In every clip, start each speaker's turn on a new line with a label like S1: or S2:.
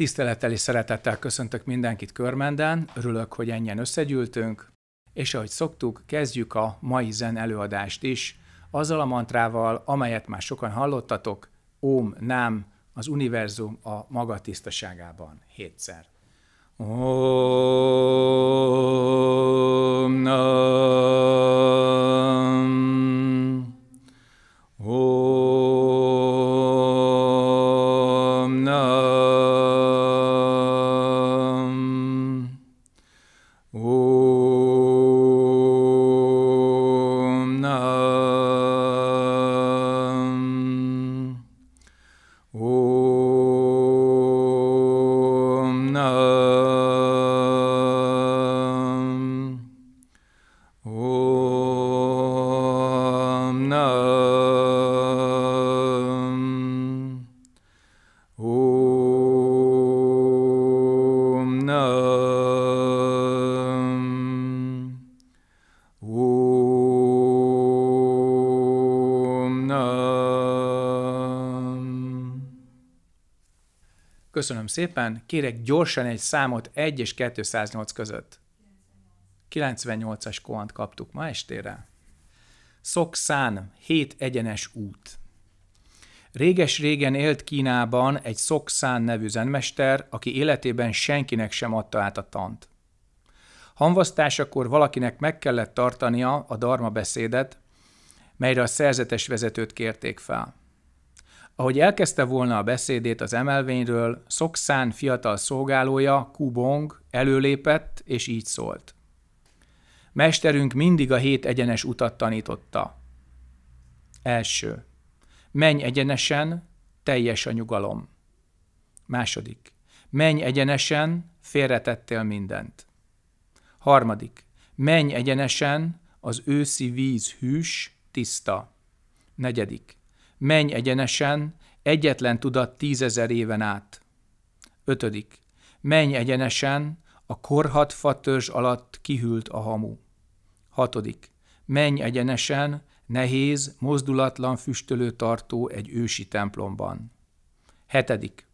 S1: Tisztelettel és szeretettel köszöntök mindenkit Körmenden, örülök, hogy ennyien összegyűltünk, és ahogy szoktuk, kezdjük a mai zen előadást is, azzal a mantrával, amelyet már sokan hallottatok, Óm, Nem, az univerzum a maga tisztaságában hétszer. Om Nam. Om Köszönöm szépen, kérek gyorsan egy számot 1 és 208 között. 98-as koant kaptuk ma estére. Szokszán, hét egyenes út. Réges-régen élt Kínában egy Szokszán nevű zenmester, aki életében senkinek sem adta át a tant. Hanvasztásakor valakinek meg kellett tartania a darma beszédet, melyre a szerzetes vezetőt kérték fel. Ahogy elkezdte volna a beszédét az emelvényről, Szokszán fiatal szolgálója, Kubong, előlépett, és így szólt. Mesterünk mindig a hét egyenes utat tanította. Első. Menj egyenesen, teljes a nyugalom. Második. Menj egyenesen, félretettél mindent. Harmadik. Menj egyenesen, az őszi víz hűs, tiszta. Negyedik. Menj egyenesen, egyetlen tudat tízezer éven át. Ötödik. Menj egyenesen, a korhat fatörzs alatt kihűlt a hamu. Hatodik. Menj egyenesen, nehéz, mozdulatlan füstölő tartó egy ősi templomban. Hetedik.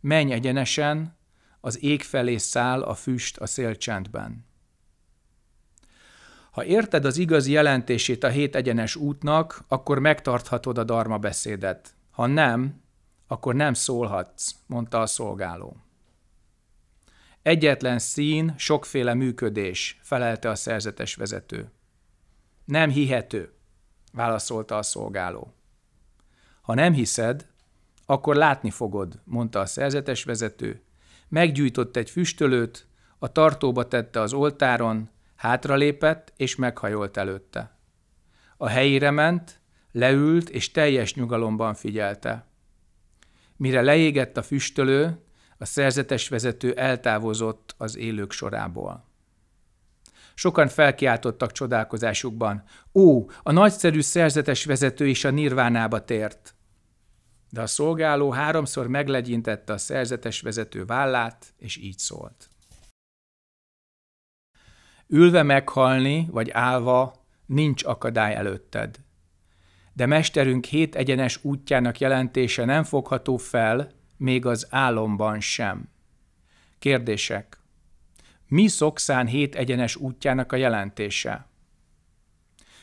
S1: Menj egyenesen, az ég felé száll a füst a szélcsendben. Ha érted az igazi jelentését a hét egyenes útnak, akkor megtarthatod a darma beszédet. Ha nem, akkor nem szólhatsz, mondta a szolgáló. Egyetlen szín, sokféle működés, felelte a szerzetes vezető. Nem hihető, válaszolta a szolgáló. Ha nem hiszed, akkor látni fogod, mondta a szerzetes vezető. Meggyújtott egy füstölőt, a tartóba tette az oltáron, hátralépett és meghajolt előtte. A helyére ment, leült és teljes nyugalomban figyelte. Mire leégett a füstölő, a szerzetes vezető eltávozott az élők sorából. Sokan felkiáltottak csodálkozásukban. Ó, a nagyszerű szerzetes vezető is a nirvánába tért. De a szolgáló háromszor meglegyintette a szerzetes vezető vállát, és így szólt. Ülve meghalni, vagy állva, nincs akadály előtted. De mesterünk hét egyenes útjának jelentése nem fogható fel, még az álomban sem. Kérdések. Mi szokszán hét egyenes útjának a jelentése?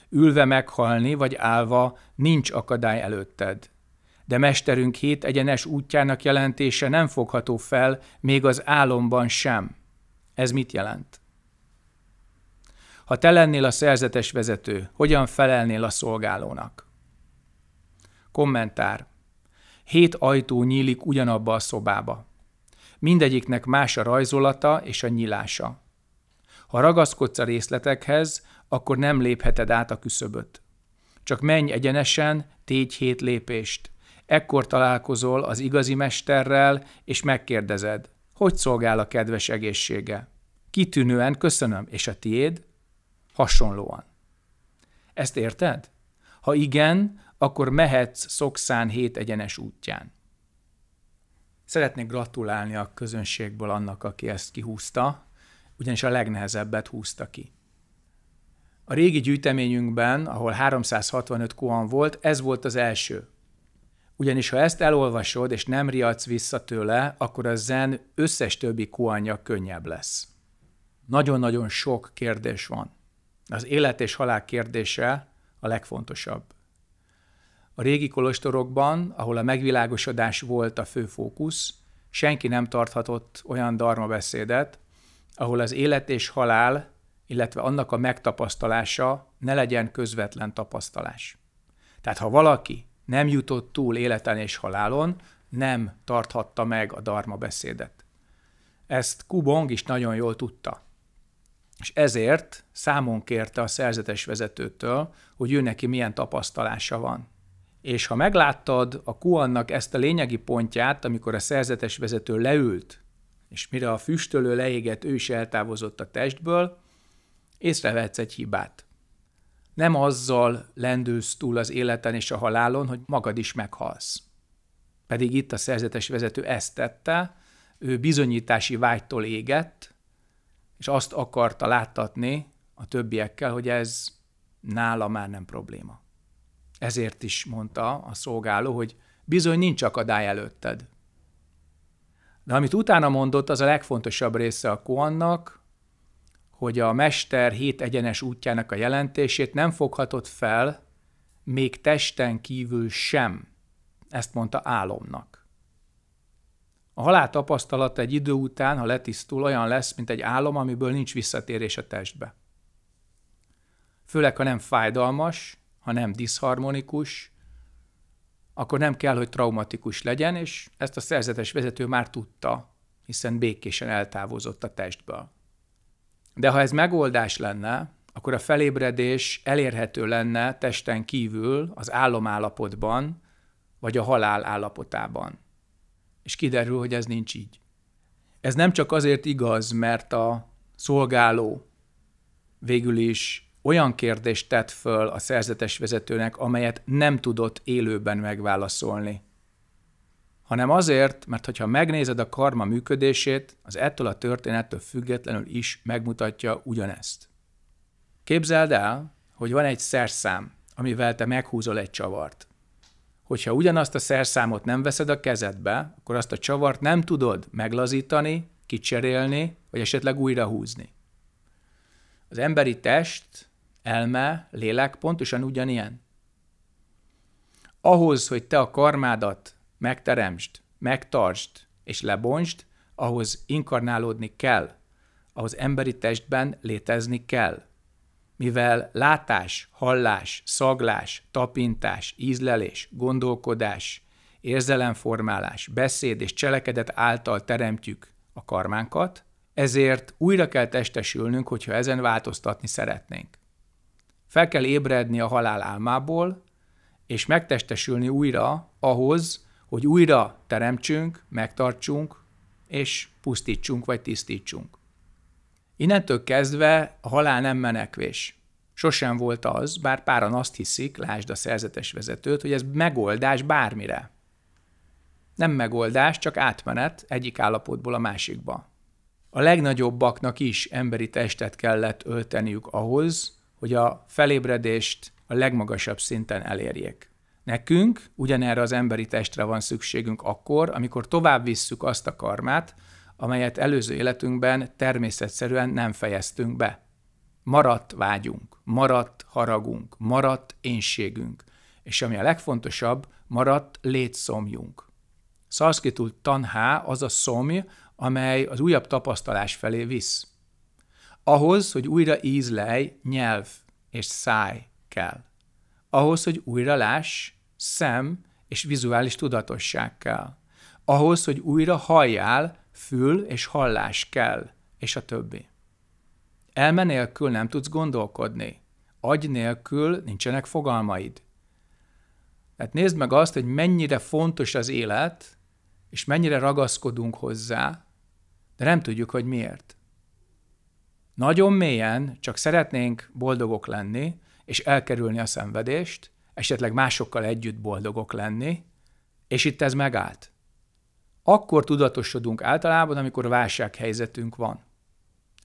S1: Ülve meghalni, vagy állva, nincs akadály előtted. De mesterünk hét egyenes útjának jelentése nem fogható fel, még az álomban sem. Ez mit jelent? Ha te lennél a szerzetes vezető, hogyan felelnél a szolgálónak? Kommentár. Hét ajtó nyílik ugyanabba a szobába. Mindegyiknek más a rajzolata és a nyilása. Ha ragaszkodsz a részletekhez, akkor nem lépheted át a küszöböt. Csak menj egyenesen, tégy hét lépést. Ekkor találkozol az igazi mesterrel, és megkérdezed, hogy szolgál a kedves egészsége. Kitűnően köszönöm, és a tiéd? Hasonlóan. Ezt érted? Ha igen, akkor mehetsz Szokszán hét egyenes útján. Szeretnék gratulálni a közönségből annak, aki ezt kihúzta, ugyanis a legnehezebbet húzta ki. A régi gyűjteményünkben, ahol 365 koan volt, ez volt az első. Ugyanis ha ezt elolvasod, és nem riadsz vissza tőle, akkor a zen összes többi kuanya könnyebb lesz. Nagyon-nagyon sok kérdés van. Az élet és halál kérdése a legfontosabb. A régi kolostorokban, ahol a megvilágosodás volt a fő fókusz, senki nem tarthatott olyan darma beszédet, ahol az élet és halál, illetve annak a megtapasztalása ne legyen közvetlen tapasztalás. Tehát ha valaki nem jutott túl életen és halálon, nem tarthatta meg a darma beszédet. Ezt Kubong is nagyon jól tudta. És ezért számon kérte a szerzetes vezetőtől, hogy ő neki milyen tapasztalása van. És ha megláttad a Kuannak ezt a lényegi pontját, amikor a szerzetes vezető leült, és mire a füstölő leégett, ő is eltávozott a testből, észrevetsz egy hibát. Nem azzal lendülsz túl az életen és a halálon, hogy magad is meghalsz. Pedig itt a szerzetes vezető ezt tette, ő bizonyítási vágytól égett, és azt akarta láttatni a többiekkel, hogy ez nála már nem probléma. Ezért is mondta a szolgáló, hogy bizony nincs akadály előtted. De amit utána mondott, az a legfontosabb része a koannak, hogy a mester hét egyenes útjának a jelentését nem foghatott fel, még testen kívül sem. Ezt mondta álomnak. A halál tapasztalata egy idő után, ha letisztul, olyan lesz, mint egy álom, amiből nincs visszatérés a testbe. Főleg, ha nem fájdalmas, ha nem diszharmonikus, akkor nem kell, hogy traumatikus legyen, és ezt a szerzetes vezető már tudta, hiszen békésen eltávozott a testből. De ha ez megoldás lenne, akkor a felébredés elérhető lenne testen kívül, az álomállapotban, vagy a halál állapotában. És kiderül, hogy ez nincs így. Ez nem csak azért igaz, mert a szolgáló végül is olyan kérdést tett föl a szerzetes vezetőnek, amelyet nem tudott élőben megválaszolni. Hanem azért, mert hogyha megnézed a karma működését, az ettől a történettől függetlenül is megmutatja ugyanezt. Képzeld el, hogy van egy szerszám, amivel te meghúzol egy csavart. Hogyha ugyanazt a szerszámot nem veszed a kezedbe, akkor azt a csavart nem tudod meglazítani, kicserélni, vagy esetleg újra húzni. Az emberi test elme, lélek pontosan ugyanilyen. Ahhoz, hogy te a karmádat megteremtsd, megtartsd és lebontsd, ahhoz inkarnálódni kell, ahhoz emberi testben létezni kell. Mivel látás, hallás, szaglás, tapintás, ízlelés, gondolkodás, érzelemformálás, beszéd és cselekedet által teremtjük a karmánkat, ezért újra kell testesülnünk, hogyha ezen változtatni szeretnénk. Fel kell ébredni a halál álmából, és megtestesülni újra ahhoz, hogy újra teremtsünk, megtartsunk, és pusztítsunk vagy tisztítsunk. Innentől kezdve a halál nem menekvés. Sosem volt az, bár páran azt hiszik, lásd a szerzetes vezetőt, hogy ez megoldás bármire. Nem megoldás, csak átmenet egyik állapotból a másikba. A legnagyobbaknak is emberi testet kellett ölteniük ahhoz, hogy a felébredést a legmagasabb szinten elérjék. Nekünk ugyanerre az emberi testre van szükségünk akkor, amikor tovább visszük azt a karmát, amelyet előző életünkben természetszerűen nem fejeztünk be. Maradt vágyunk, maradt haragunk, maradt énségünk, és ami a legfontosabb, maradt létszomjunk. Szalszkitul tanhá az a szomj, amely az újabb tapasztalás felé visz. Ahhoz, hogy újra ízlej, nyelv és száj kell. Ahhoz, hogy újra láss, szem és vizuális tudatosság kell. Ahhoz, hogy újra halljál, fül és hallás kell, és a többi. Elme nélkül nem tudsz gondolkodni. Agy nélkül nincsenek fogalmaid. Tehát nézd meg azt, hogy mennyire fontos az élet, és mennyire ragaszkodunk hozzá, de nem tudjuk, hogy miért. Nagyon mélyen csak szeretnénk boldogok lenni, és elkerülni a szenvedést, esetleg másokkal együtt boldogok lenni, és itt ez megállt. Akkor tudatosodunk általában, amikor válsághelyzetünk van.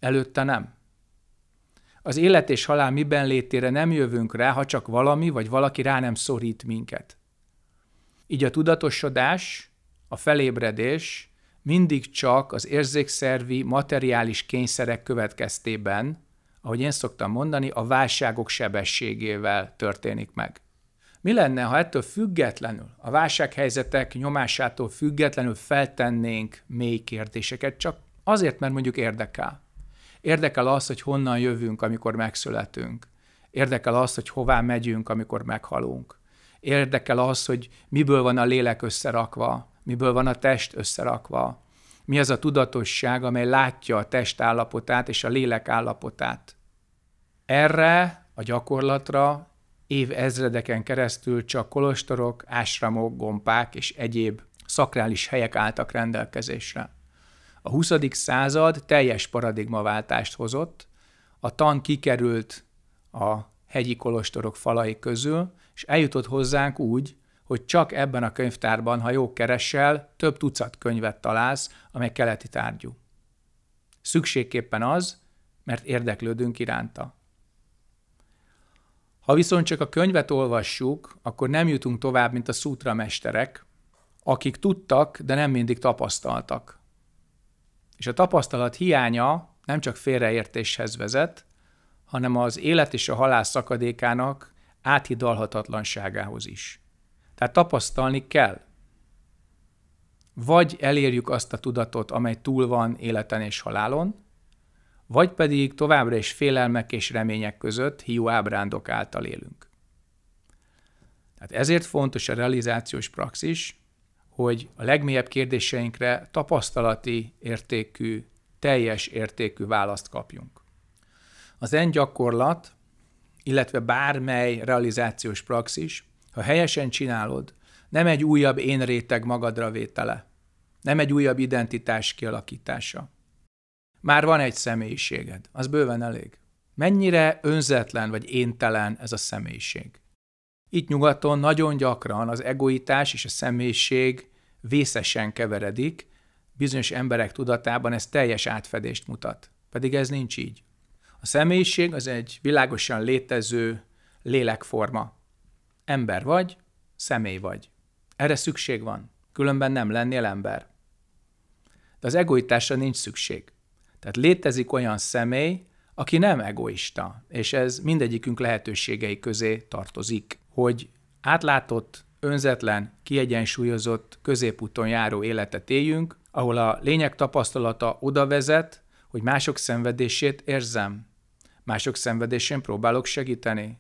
S1: Előtte nem. Az élet és halál miben létére nem jövünk rá, ha csak valami vagy valaki rá nem szorít minket. Így a tudatosodás, a felébredés mindig csak az érzékszervi, materiális kényszerek következtében, ahogy én szoktam mondani, a válságok sebességével történik meg. Mi lenne, ha ettől függetlenül, a válsághelyzetek nyomásától függetlenül feltennénk mély kérdéseket, csak azért, mert mondjuk érdekel. Érdekel az, hogy honnan jövünk, amikor megszületünk. Érdekel az, hogy hová megyünk, amikor meghalunk. Érdekel az, hogy miből van a lélek összerakva, miből van a test összerakva. Mi az a tudatosság, amely látja a test állapotát és a lélek állapotát. Erre a gyakorlatra év ezredeken keresztül csak kolostorok, ásramok, gompák és egyéb szakrális helyek álltak rendelkezésre. A 20. század teljes paradigmaváltást hozott, a tan kikerült a hegyi kolostorok falai közül, és eljutott hozzánk úgy, hogy csak ebben a könyvtárban, ha jó keresel, több tucat könyvet találsz, amely keleti tárgyú. Szükségképpen az, mert érdeklődünk iránta. Ha viszont csak a könyvet olvassuk, akkor nem jutunk tovább, mint a szútra mesterek, akik tudtak, de nem mindig tapasztaltak. És a tapasztalat hiánya nem csak félreértéshez vezet, hanem az élet és a halál szakadékának áthidalhatatlanságához is. Tehát tapasztalni kell. Vagy elérjük azt a tudatot, amely túl van életen és halálon, vagy pedig továbbra is félelmek és remények között hiú ábrándok által élünk. Tehát ezért fontos a realizációs praxis, hogy a legmélyebb kérdéseinkre tapasztalati értékű, teljes értékű választ kapjunk. Az en gyakorlat, illetve bármely realizációs praxis, ha helyesen csinálod, nem egy újabb én réteg magadra vétele, nem egy újabb identitás kialakítása, már van egy személyiséged, az bőven elég. Mennyire önzetlen vagy éntelen ez a személyiség. Itt nyugaton nagyon gyakran az egoitás és a személyiség vészesen keveredik, bizonyos emberek tudatában ez teljes átfedést mutat. Pedig ez nincs így. A személyiség az egy világosan létező lélekforma. Ember vagy, személy vagy. Erre szükség van, különben nem lennél ember. De az egoitásra nincs szükség. Tehát létezik olyan személy, aki nem egoista, és ez mindegyikünk lehetőségei közé tartozik, hogy átlátott, önzetlen, kiegyensúlyozott, középúton járó életet éljünk, ahol a lényeg tapasztalata oda vezet, hogy mások szenvedését érzem. Mások szenvedésén próbálok segíteni.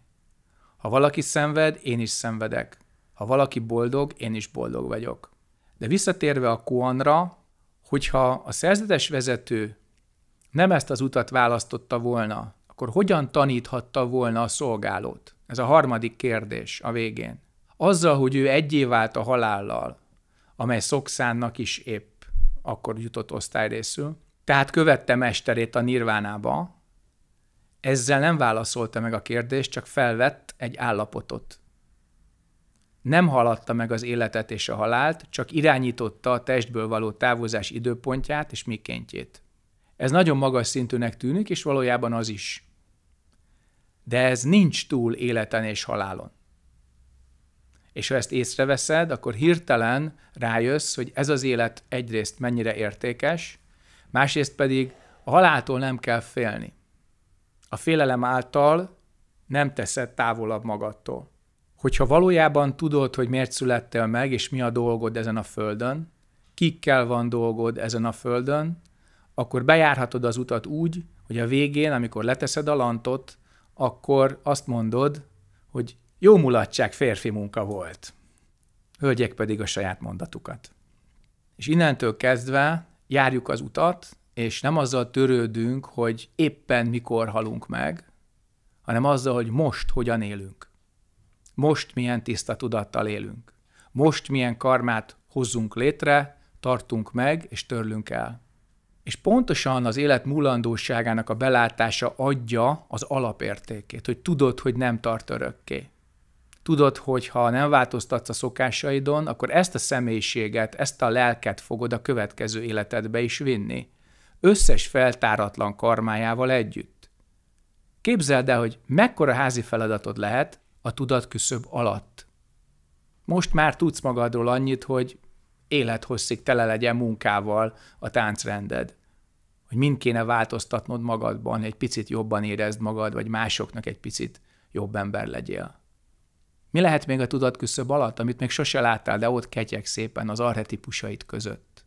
S1: Ha valaki szenved, én is szenvedek. Ha valaki boldog, én is boldog vagyok. De visszatérve a koanra, hogyha a szerzetes vezető nem ezt az utat választotta volna, akkor hogyan taníthatta volna a szolgálót? Ez a harmadik kérdés a végén. Azzal, hogy ő egyé vált a halállal, amely Szokszánnak is épp akkor jutott osztályrészül, tehát követte mesterét a nirvánába, ezzel nem válaszolta meg a kérdést, csak felvett egy állapotot. Nem haladta meg az életet és a halált, csak irányította a testből való távozás időpontját és mikéntjét. Ez nagyon magas szintűnek tűnik, és valójában az is. De ez nincs túl életen és halálon. És ha ezt észreveszed, akkor hirtelen rájössz, hogy ez az élet egyrészt mennyire értékes, másrészt pedig a haláltól nem kell félni. A félelem által nem teszed távolabb magadtól. Hogyha valójában tudod, hogy miért születtél meg, és mi a dolgod ezen a földön, kikkel van dolgod ezen a földön, akkor bejárhatod az utat úgy, hogy a végén, amikor leteszed a lantot, akkor azt mondod, hogy jó mulatság férfi munka volt. Hölgyek pedig a saját mondatukat. És innentől kezdve járjuk az utat, és nem azzal törődünk, hogy éppen mikor halunk meg, hanem azzal, hogy most hogyan élünk. Most milyen tiszta tudattal élünk. Most milyen karmát hozzunk létre, tartunk meg és törlünk el. És pontosan az élet múlandóságának a belátása adja az alapértékét, hogy tudod, hogy nem tart örökké. Tudod, hogy ha nem változtatsz a szokásaidon, akkor ezt a személyiséget, ezt a lelket fogod a következő életedbe is vinni. Összes feltáratlan karmájával együtt. Képzeld el, hogy mekkora házi feladatod lehet a tudatküszöb alatt. Most már tudsz magadról annyit, hogy élethosszig tele legyen munkával a táncrended. Hogy mind kéne változtatnod magadban, egy picit jobban érezd magad, vagy másoknak egy picit jobb ember legyél. Mi lehet még a tudatküszöb alatt, amit még sose láttál, de ott ketyek szépen az arhetipusait között?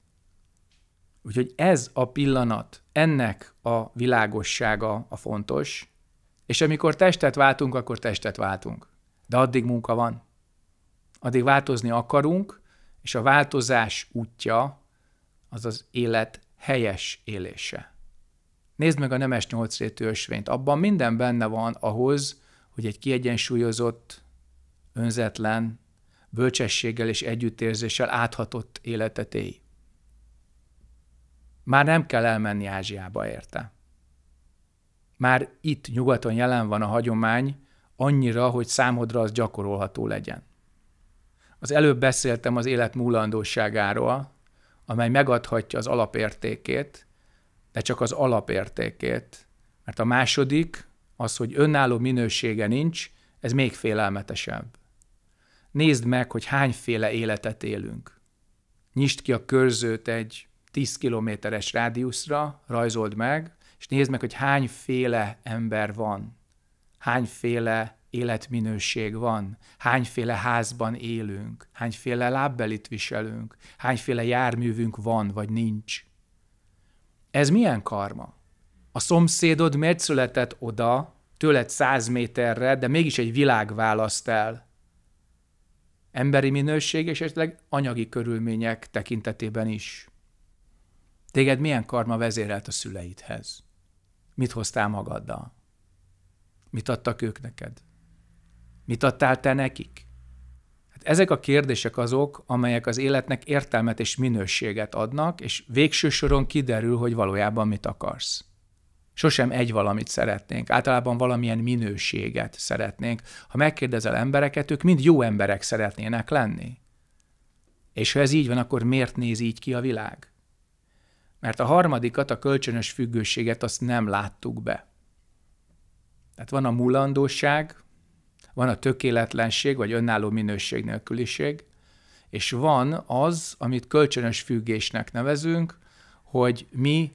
S1: Úgyhogy ez a pillanat, ennek a világossága a fontos, és amikor testet váltunk, akkor testet váltunk. De addig munka van. Addig változni akarunk, és a változás útja az az élet helyes élése. Nézd meg a nemes nyolcrétű ösvényt. Abban minden benne van ahhoz, hogy egy kiegyensúlyozott, önzetlen, bölcsességgel és együttérzéssel áthatott életet élj. Már nem kell elmenni Ázsiába érte. Már itt nyugaton jelen van a hagyomány, annyira, hogy számodra az gyakorolható legyen. Az előbb beszéltem az élet múlandóságáról, amely megadhatja az alapértékét, de csak az alapértékét. Mert a második, az, hogy önálló minősége nincs, ez még félelmetesebb. Nézd meg, hogy hányféle életet élünk. Nyisd ki a körzőt egy 10 kilométeres rádiuszra, rajzold meg, és nézd meg, hogy hányféle ember van, hányféle életminőség van, hányféle házban élünk, hányféle lábbelit viselünk, hányféle járművünk van vagy nincs. Ez milyen karma? A szomszédod miért született oda, tőled száz méterre, de mégis egy világ választ el. Emberi minőség és esetleg anyagi körülmények tekintetében is. Téged milyen karma vezérelt a szüleidhez? Mit hoztál magaddal? Mit adtak ők neked? Mit adtál te nekik? Hát ezek a kérdések azok, amelyek az életnek értelmet és minőséget adnak, és végső soron kiderül, hogy valójában mit akarsz. Sosem egy valamit szeretnénk, általában valamilyen minőséget szeretnénk. Ha megkérdezel embereket, ők mind jó emberek szeretnének lenni. És ha ez így van, akkor miért néz így ki a világ? Mert a harmadikat, a kölcsönös függőséget, azt nem láttuk be. Tehát van a mulandóság, van a tökéletlenség, vagy önálló minőség nélküliség, és van az, amit kölcsönös függésnek nevezünk, hogy mi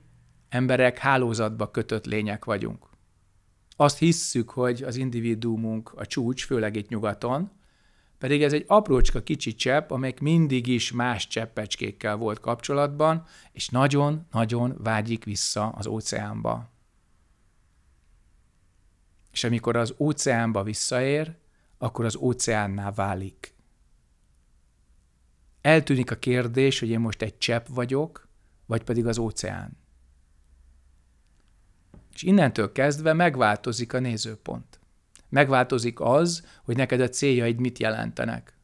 S1: emberek hálózatba kötött lények vagyunk. Azt hisszük, hogy az individuumunk a csúcs, főleg itt nyugaton, pedig ez egy aprócska kicsi csepp, amelyik mindig is más cseppecskékkel volt kapcsolatban, és nagyon-nagyon vágyik vissza az óceánba. És amikor az óceánba visszaér, akkor az óceánná válik. Eltűnik a kérdés, hogy én most egy csepp vagyok, vagy pedig az óceán. És innentől kezdve megváltozik a nézőpont. Megváltozik az, hogy neked a céljaid mit jelentenek.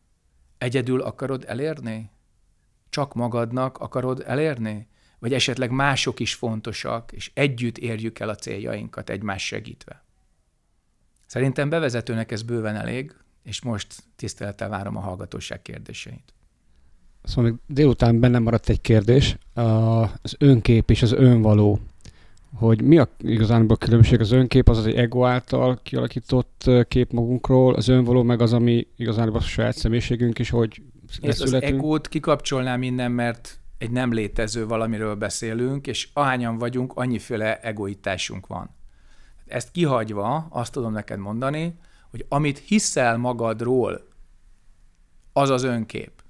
S1: Egyedül akarod elérni? Csak magadnak akarod elérni? Vagy esetleg mások is fontosak, és együtt érjük el a céljainkat egymás segítve? Szerintem bevezetőnek ez bőven elég, és most tisztelettel várom a hallgatóság kérdéseit.
S2: Szóval még délután bennem maradt egy kérdés, az önkép és az önvaló hogy mi a igazán a különbség az önkép, az az egy ego által kialakított kép magunkról, az önvaló meg az, ami igazán a saját személyiségünk is, hogy
S1: Ezt az egót kikapcsolnám minden, mert egy nem létező valamiről beszélünk, és ahányan vagyunk, annyiféle egoitásunk van. Ezt kihagyva azt tudom neked mondani, hogy amit hiszel magadról, az az önkép.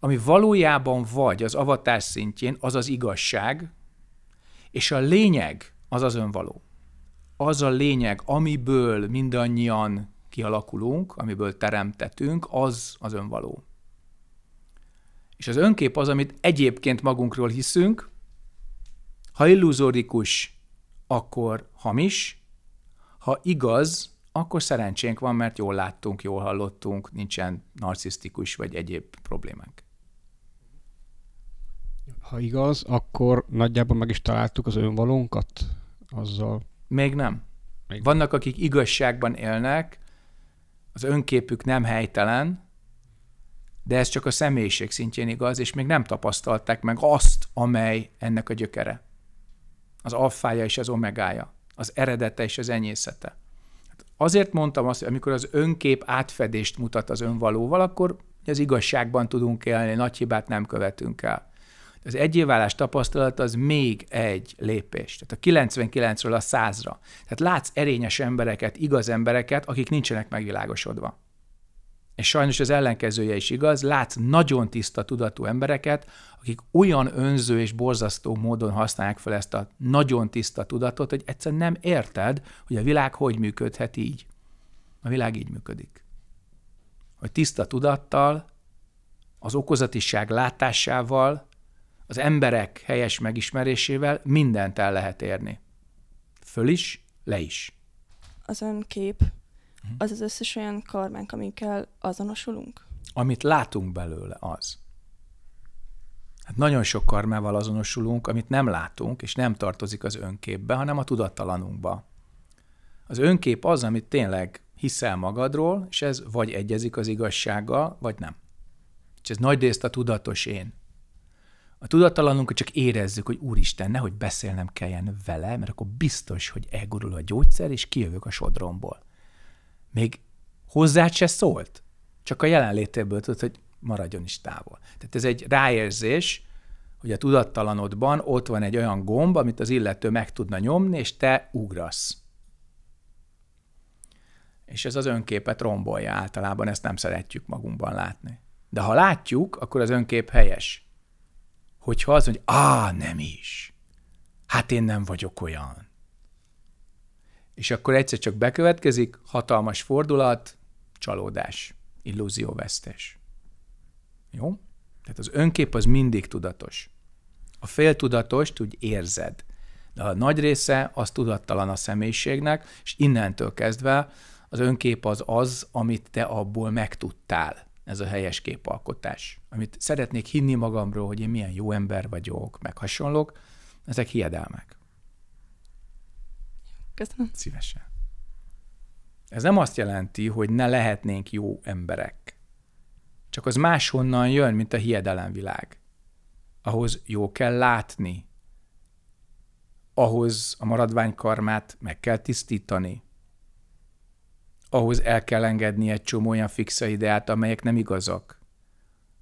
S1: Ami valójában vagy az avatás szintjén, az az igazság, és a lényeg az az önvaló. Az a lényeg, amiből mindannyian kialakulunk, amiből teremtetünk, az az önvaló. És az önkép az, amit egyébként magunkról hiszünk, ha illuzórikus, akkor hamis, ha igaz, akkor szerencsénk van, mert jól láttunk, jól hallottunk, nincsen narcisztikus vagy egyéb problémánk.
S2: Ha igaz, akkor nagyjából meg is találtuk az önvalónkat azzal.
S1: Még nem. Még Vannak, akik igazságban élnek, az önképük nem helytelen, de ez csak a személyiség szintjén igaz, és még nem tapasztalták meg azt, amely ennek a gyökere. Az alfája és az omegája, az eredete és az enyészete. Hát Azért mondtam azt, hogy amikor az önkép átfedést mutat az önvalóval, akkor az igazságban tudunk élni, nagy hibát nem követünk el. Az egyéválás tapasztalat az még egy lépés. Tehát a 99-ről a 100-ra. Tehát látsz erényes embereket, igaz embereket, akik nincsenek megvilágosodva. És sajnos az ellenkezője is igaz, látsz nagyon tiszta tudatú embereket, akik olyan önző és borzasztó módon használják fel ezt a nagyon tiszta tudatot, hogy egyszerűen nem érted, hogy a világ hogy működhet így. A világ így működik. Hogy tiszta tudattal, az okozatiság látásával, az emberek helyes megismerésével mindent el lehet érni. Föl is, le is.
S3: Az önkép. Az az összes olyan karmánk, amikkel azonosulunk?
S1: Amit látunk belőle, az. Hát nagyon sok karmával azonosulunk, amit nem látunk, és nem tartozik az önképbe, hanem a tudattalanunkba. Az önkép az, amit tényleg hiszel magadról, és ez vagy egyezik az igazsággal, vagy nem. És ez nagy részt a tudatos én. A tudattalanunk csak érezzük, hogy úristen, nehogy beszélnem kelljen vele, mert akkor biztos, hogy elgurul a gyógyszer, és kijövök a sodromból. Még hozzád se szólt, csak a jelenlétéből tudod, hogy maradjon is távol. Tehát ez egy ráérzés, hogy a tudattalanodban ott van egy olyan gomb, amit az illető meg tudna nyomni, és te ugrasz. És ez az önképet rombolja általában, ezt nem szeretjük magunkban látni. De ha látjuk, akkor az önkép helyes hogyha az, hogy á, nem is. Hát én nem vagyok olyan. És akkor egyszer csak bekövetkezik, hatalmas fordulat, csalódás, illúzióvesztés. Jó? Tehát az önkép az mindig tudatos. A féltudatost úgy érzed, de a nagy része az tudattalan a személyiségnek, és innentől kezdve az önkép az az, amit te abból megtudtál ez a helyes képalkotás. Amit szeretnék hinni magamról, hogy én milyen jó ember vagyok, meg hasonlók, ezek hiedelmek.
S3: Köszönöm.
S1: Szívesen. Ez nem azt jelenti, hogy ne lehetnénk jó emberek. Csak az máshonnan jön, mint a hiedelemvilág. Ahhoz jó kell látni. Ahhoz a maradványkarmát meg kell tisztítani ahhoz el kell engedni egy csomó olyan fixa ideát, amelyek nem igazak.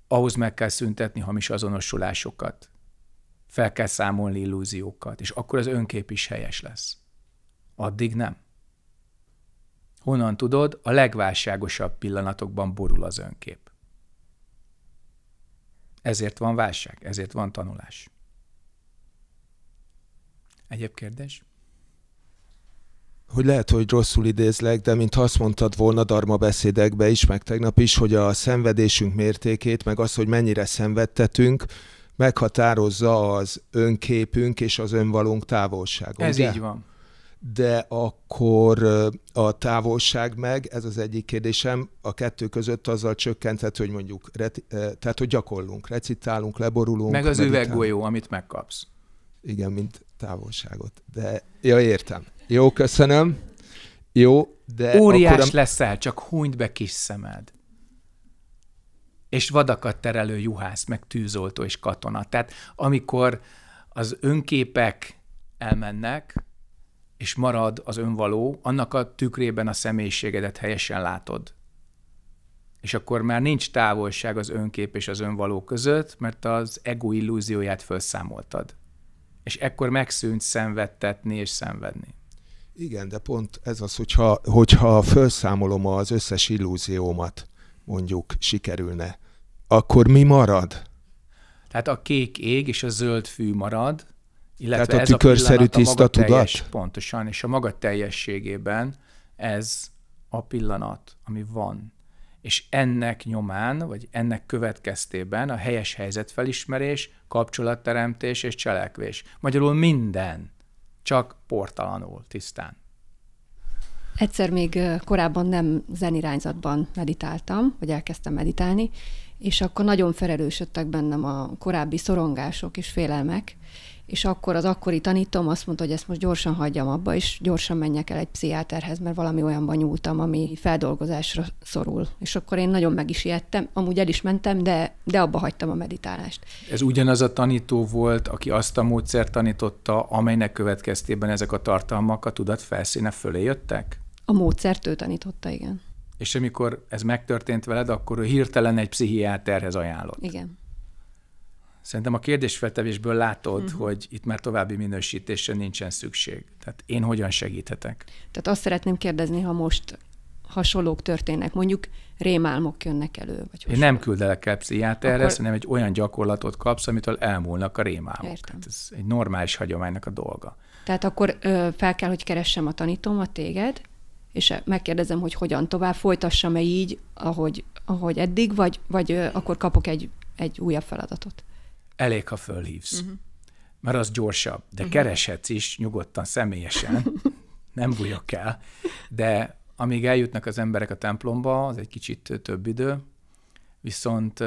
S1: Ahhoz meg kell szüntetni hamis azonosulásokat. Fel kell számolni illúziókat, és akkor az önkép is helyes lesz. Addig nem. Honnan tudod, a legválságosabb pillanatokban borul az önkép. Ezért van válság, ezért van tanulás. Egyéb kérdés?
S4: hogy lehet, hogy rosszul idézlek, de mint azt mondtad volna Darma beszédekbe is, meg tegnap is, hogy a szenvedésünk mértékét, meg az, hogy mennyire szenvedtetünk, meghatározza az önképünk és az önvalónk távolsága.
S1: Ez ugye? így van.
S4: De akkor a távolság meg, ez az egyik kérdésem, a kettő között azzal csökkenthető, hogy mondjuk, tehát hogy gyakorlunk, recitálunk, leborulunk.
S1: Meg az üveggolyó, amit megkapsz.
S4: Igen, mint távolságot. De, ja, értem. Jó, köszönöm. Jó, de
S1: Óriás akkor... leszel, csak húnyt be kis szemed. És vadakat terelő juhász, meg tűzoltó és katona. Tehát amikor az önképek elmennek, és marad az önvaló, annak a tükrében a személyiségedet helyesen látod. És akkor már nincs távolság az önkép és az önvaló között, mert az ego illúzióját felszámoltad. És ekkor megszűnt szenvedtetni és szenvedni.
S4: Igen, de pont ez az, hogyha, hogyha felszámolom az összes illúziómat, mondjuk sikerülne, akkor mi marad?
S1: Tehát a kék ég és a zöld fű marad, illetve
S4: Tehát a tükörszerű tiszta tudat? Teljes,
S1: pontosan, és a maga teljességében ez a pillanat, ami van. És ennek nyomán, vagy ennek következtében a helyes helyzetfelismerés, kapcsolatteremtés és cselekvés. Magyarul minden csak portalanul, tisztán.
S5: Egyszer még korábban nem zenirányzatban meditáltam, vagy elkezdtem meditálni, és akkor nagyon felelősödtek bennem a korábbi szorongások és félelmek, és akkor az akkori tanítom azt mondta, hogy ezt most gyorsan hagyjam abba, és gyorsan menjek el egy pszichiáterhez, mert valami olyanban nyúltam, ami feldolgozásra szorul. És akkor én nagyon meg is ijedtem, amúgy el is mentem, de, de abba hagytam a meditálást.
S1: Ez ugyanaz a tanító volt, aki azt a módszert tanította, amelynek következtében ezek a tartalmak a tudat felszíne fölé jöttek?
S5: A módszert ő tanította, igen.
S1: És amikor ez megtörtént veled, akkor ő hirtelen egy pszichiáterhez ajánlott.
S5: Igen.
S1: Szerintem a kérdésfeltevésből látod, uh-huh. hogy itt már további minősítésre nincsen szükség. Tehát én hogyan segíthetek?
S5: Tehát azt szeretném kérdezni, ha most hasonlók történnek, mondjuk rémálmok jönnek elő. Vagy
S1: Én nem küldelek el pszichiáterre, Akkor... hanem egy olyan gyakorlatot kapsz, amitől elmúlnak a rémálmok. Értem. Hát ez egy normális hagyománynak a dolga.
S5: Tehát akkor ö, fel kell, hogy keressem a tanítómat téged, és megkérdezem, hogy hogyan tovább, folytassam-e így, ahogy, ahogy eddig, vagy, vagy ö, akkor kapok egy, egy újabb feladatot.
S1: Elég, ha fölhívsz. Uh-huh. Mert az gyorsabb, de uh-huh. kereshetsz is nyugodtan, személyesen. nem bújok el. De amíg eljutnak az emberek a templomba, az egy kicsit több idő, viszont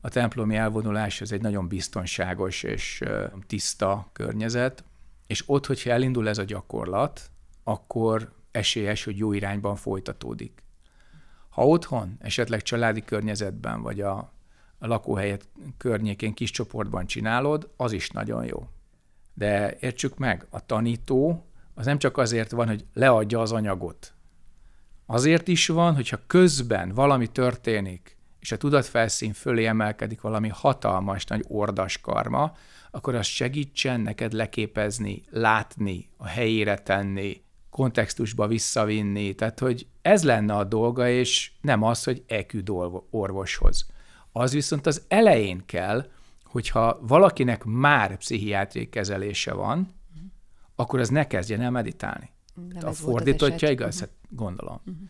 S1: a templomi elvonulás az egy nagyon biztonságos és tiszta környezet, és ott, hogyha elindul ez a gyakorlat, akkor esélyes, hogy jó irányban folytatódik. Ha otthon, esetleg családi környezetben, vagy a, a lakóhelyet környékén kis csoportban csinálod, az is nagyon jó. De értsük meg, a tanító az nem csak azért van, hogy leadja az anyagot, Azért is van, hogyha közben valami történik, és a tudatfelszín fölé emelkedik valami hatalmas, nagy ordas karma, akkor az segítsen neked leképezni, látni, a helyére tenni, kontextusba visszavinni. Tehát, hogy ez lenne a dolga, és nem az, hogy eküd orvoshoz. Az viszont az elején kell, hogyha valakinek már pszichiátriai kezelése van, akkor az ne kezdjen el meditálni. Nem a fordítottja igaz? Uh-huh. Hát gondolom. Uh-huh.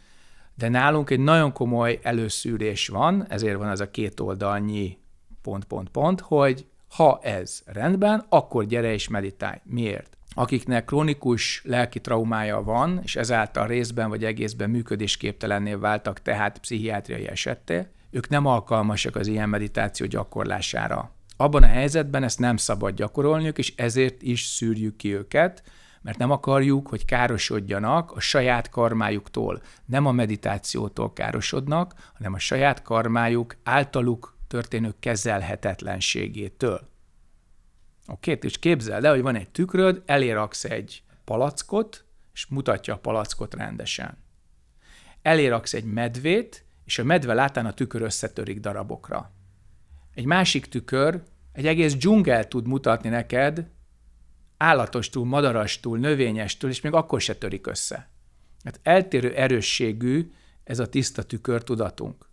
S1: De nálunk egy nagyon komoly előszűrés van, ezért van ez a két oldalnyi pont, pont, pont, hogy ha ez rendben, akkor gyere és meditálj. Miért? Akiknek krónikus lelki traumája van, és ezáltal részben vagy egészben működésképtelenné váltak, tehát pszichiátriai esetté, ők nem alkalmasak az ilyen meditáció gyakorlására. Abban a helyzetben ezt nem szabad gyakorolniuk, és ezért is szűrjük ki őket, mert nem akarjuk, hogy károsodjanak a saját karmájuktól. Nem a meditációtól károsodnak, hanem a saját karmájuk általuk történő kezelhetetlenségétől. Oké, és képzeld el, hogy van egy tükröd, eléraksz egy palackot, és mutatja a palackot rendesen. Eléraksz egy medvét, és a medve látán a tükör összetörik darabokra. Egy másik tükör egy egész dzsungel tud mutatni neked, állatostól, madarastól, növényestől, és még akkor se törik össze. Hát eltérő erősségű ez a tiszta tükör tudatunk.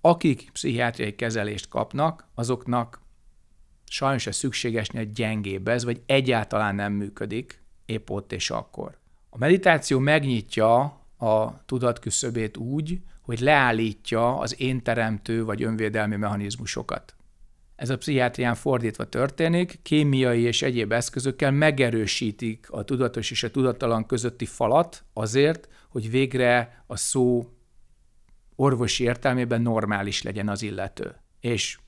S1: Akik pszichiátriai kezelést kapnak, azoknak sajnos ez szükségesnél gyengébb ez, vagy egyáltalán nem működik, épp ott és akkor. A meditáció megnyitja a tudatküszöbét úgy, hogy leállítja az én teremtő vagy önvédelmi mechanizmusokat. Ez a pszichiátrián fordítva történik, kémiai és egyéb eszközökkel megerősítik a tudatos és a tudattalan közötti falat azért, hogy végre a szó orvosi értelmében normális legyen az illető, és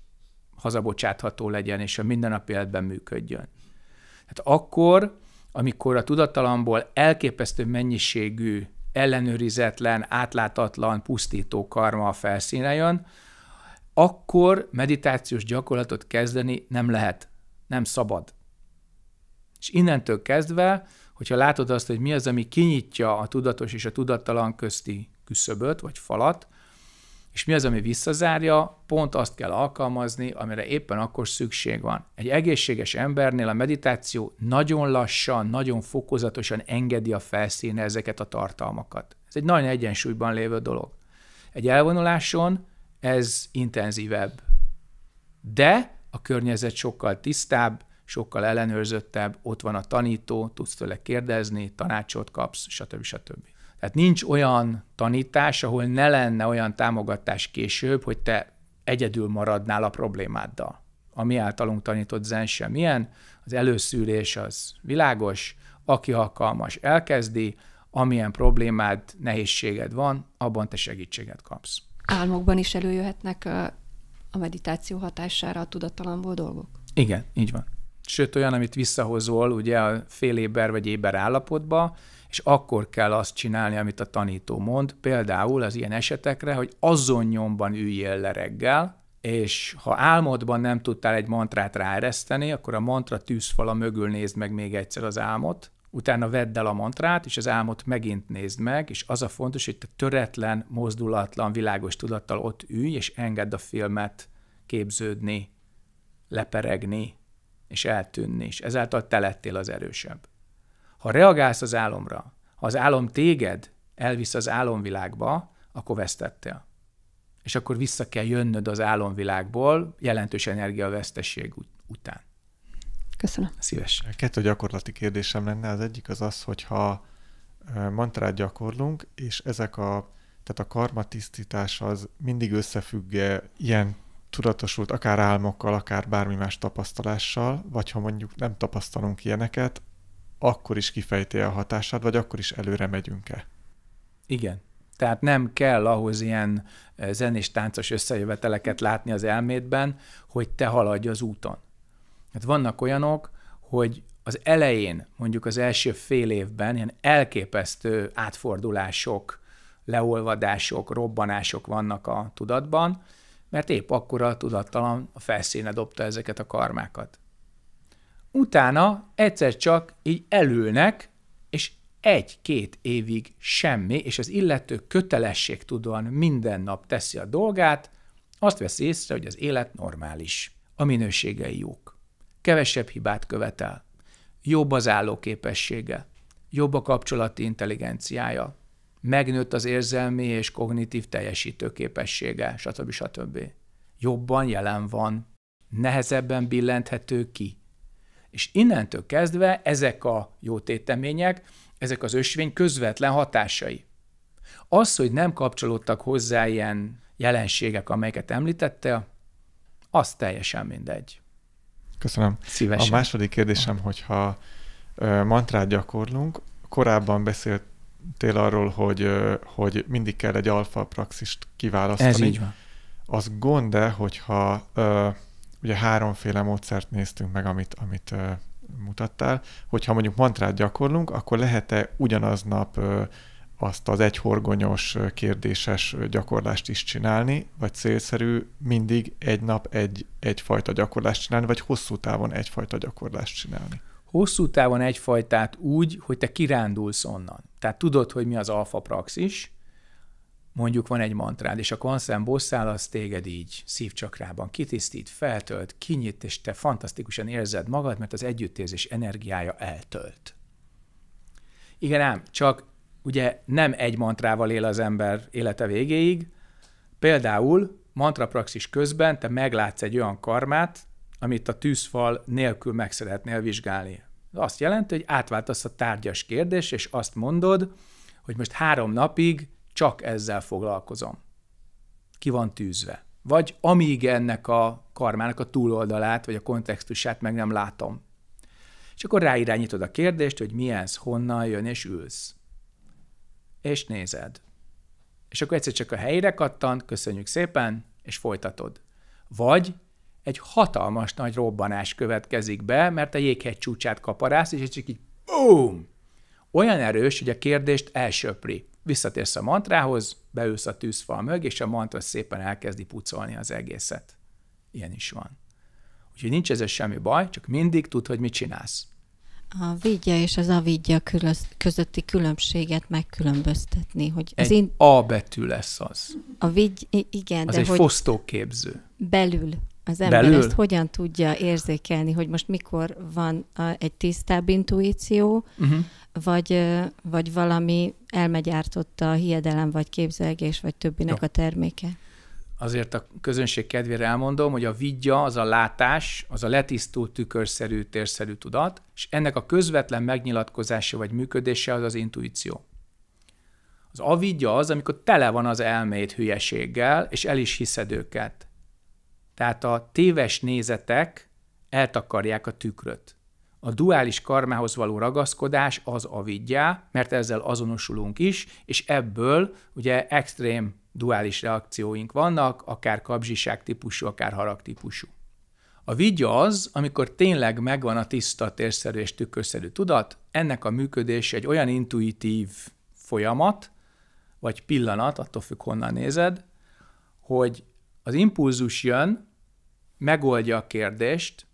S1: hazabocsátható legyen, és a mindennapi életben működjön. Tehát akkor, amikor a tudattalamból elképesztő mennyiségű, ellenőrizetlen, átlátatlan, pusztító karma a felszínre jön, akkor meditációs gyakorlatot kezdeni nem lehet, nem szabad. És innentől kezdve, hogyha látod azt, hogy mi az, ami kinyitja a tudatos és a tudattalan közti küszöböt vagy falat, és mi az, ami visszazárja, pont azt kell alkalmazni, amire éppen akkor szükség van. Egy egészséges embernél a meditáció nagyon lassan, nagyon fokozatosan engedi a felszíne ezeket a tartalmakat. Ez egy nagyon egyensúlyban lévő dolog. Egy elvonuláson ez intenzívebb. De a környezet sokkal tisztább, sokkal ellenőrzöttebb, ott van a tanító, tudsz tőle kérdezni, tanácsot kapsz, stb. stb. Tehát nincs olyan tanítás, ahol ne lenne olyan támogatás később, hogy te egyedül maradnál a problémáddal. A mi általunk tanított zen sem ilyen, az előszűrés az világos, aki alkalmas elkezdi, amilyen problémád, nehézséged van, abban te segítséget kapsz
S5: álmokban is előjöhetnek a meditáció hatására a tudattalamból dolgok?
S1: Igen, így van. Sőt, olyan, amit visszahozol ugye a fél éber vagy éber állapotba, és akkor kell azt csinálni, amit a tanító mond, például az ilyen esetekre, hogy azon nyomban üljél le reggel, és ha álmodban nem tudtál egy mantrát ráereszteni, akkor a mantra tűzfala mögül nézd meg még egyszer az álmot, Utána vedd el a mantrát, és az álmot megint nézd meg, és az a fontos, hogy te töretlen, mozdulatlan, világos tudattal ott ülj, és engedd a filmet képződni, leperegni, és eltűnni, és ezáltal te lettél az erősebb. Ha reagálsz az álomra, ha az álom téged elvisz az álomvilágba, akkor vesztettél. És akkor vissza kell jönnöd az álomvilágból jelentős energiavesztesség után.
S5: Köszönöm.
S1: Szívesen.
S6: Kettő gyakorlati kérdésem lenne. Az egyik az az, hogyha mantrát gyakorlunk, és ezek a, tehát a karmatisztítás az mindig összefügg ilyen tudatosult, akár álmokkal, akár bármi más tapasztalással, vagy ha mondjuk nem tapasztalunk ilyeneket, akkor is kifejti a hatását, vagy akkor is előre megyünk-e?
S1: Igen. Tehát nem kell ahhoz ilyen zenés táncos összejöveteleket látni az elmédben, hogy te haladj az úton. Hát vannak olyanok, hogy az elején, mondjuk az első fél évben ilyen elképesztő átfordulások, leolvadások, robbanások vannak a tudatban, mert épp akkor a tudattalan a felszíne dobta ezeket a karmákat. Utána egyszer csak így elülnek, és egy-két évig semmi, és az illető kötelesség tudóan minden nap teszi a dolgát, azt veszi észre, hogy az élet normális, a minőségei jók. Kevesebb hibát követel, jobb az állóképessége, jobb a kapcsolati intelligenciája, megnőtt az érzelmi és kognitív teljesítő képessége, stb. stb. Jobban jelen van, nehezebben billenthető ki. És innentől kezdve ezek a jó tétemények, ezek az ösvény közvetlen hatásai. Az, hogy nem kapcsolódtak hozzá ilyen jelenségek, amelyeket említette, az teljesen mindegy.
S6: Köszönöm.
S1: Szívesen.
S6: A második kérdésem, hogyha mantrát gyakorlunk, korábban beszélt beszéltél arról, hogy, hogy mindig kell egy alfa praxist kiválasztani.
S1: Ez így van.
S6: Az gond -e, hogyha ugye háromféle módszert néztünk meg, amit, amit mutattál, hogyha mondjuk mantrát gyakorlunk, akkor lehet-e ugyanaznap azt az egyhorgonyos kérdéses gyakorlást is csinálni, vagy célszerű mindig egy nap egy, egyfajta gyakorlást csinálni, vagy hosszú távon egyfajta gyakorlást csinálni?
S1: hosszú távon egyfajtát úgy, hogy te kirándulsz onnan. Tehát tudod, hogy mi az alfa praxis, mondjuk van egy mantrád, és a konszem bosszál az téged így szívcsakrában kitisztít, feltölt, kinyit, és te fantasztikusan érzed magad, mert az együttérzés energiája eltölt. Igen ám, csak ugye nem egy mantrával él az ember élete végéig, például mantrapraxis közben te meglátsz egy olyan karmát, amit a tűzfal nélkül meg szeretnél vizsgálni. Azt jelenti, hogy átváltasz a tárgyas kérdés, és azt mondod, hogy most három napig csak ezzel foglalkozom. Ki van tűzve. Vagy amíg ennek a karmának a túloldalát, vagy a kontextusát meg nem látom. És akkor ráirányítod a kérdést, hogy mi ez, honnan jön, és ülsz. És nézed. És akkor egyszer csak a helyre kattant, köszönjük szépen, és folytatod. Vagy egy hatalmas nagy robbanás következik be, mert a jéghegy csúcsát kaparász, és csak így BOOM! Olyan erős, hogy a kérdést elsöpri. Visszatérsz a mantrához, beülsz a tűzfal mög, és a mantra szépen elkezdi pucolni az egészet. Ilyen is van. Úgyhogy nincs ez semmi baj, csak mindig tud, hogy mit csinálsz.
S7: A vidya és az avidya közötti különbséget megkülönböztetni. Hogy
S1: az egy in... A betű lesz az.
S7: A vigy, igen.
S1: Az
S7: de
S1: egy
S7: hogy
S1: fosztóképző.
S7: Belül az ember Belül? ezt hogyan tudja érzékelni, hogy most mikor van a, egy tisztább intuíció, uh-huh. vagy, vagy valami elmegyártotta a hiedelem, vagy képzelgés, vagy többinek Jó. a terméke?
S1: Azért a közönség kedvére elmondom, hogy a vidya, az a látás, az a letisztult tükörszerű, térszerű tudat, és ennek a közvetlen megnyilatkozása vagy működése az az intuíció. Az avidya az, amikor tele van az elmét hülyeséggel, és el is hiszed őket. Tehát a téves nézetek eltakarják a tükröt. A duális karmához való ragaszkodás az a vigyá, mert ezzel azonosulunk is, és ebből ugye extrém duális reakcióink vannak, akár kapzsiság típusú, akár harag típusú. A vigya az, amikor tényleg megvan a tiszta, térszerű és tükörszerű tudat, ennek a működés egy olyan intuitív folyamat, vagy pillanat, attól függ honnan nézed, hogy az impulzus jön, megoldja a kérdést,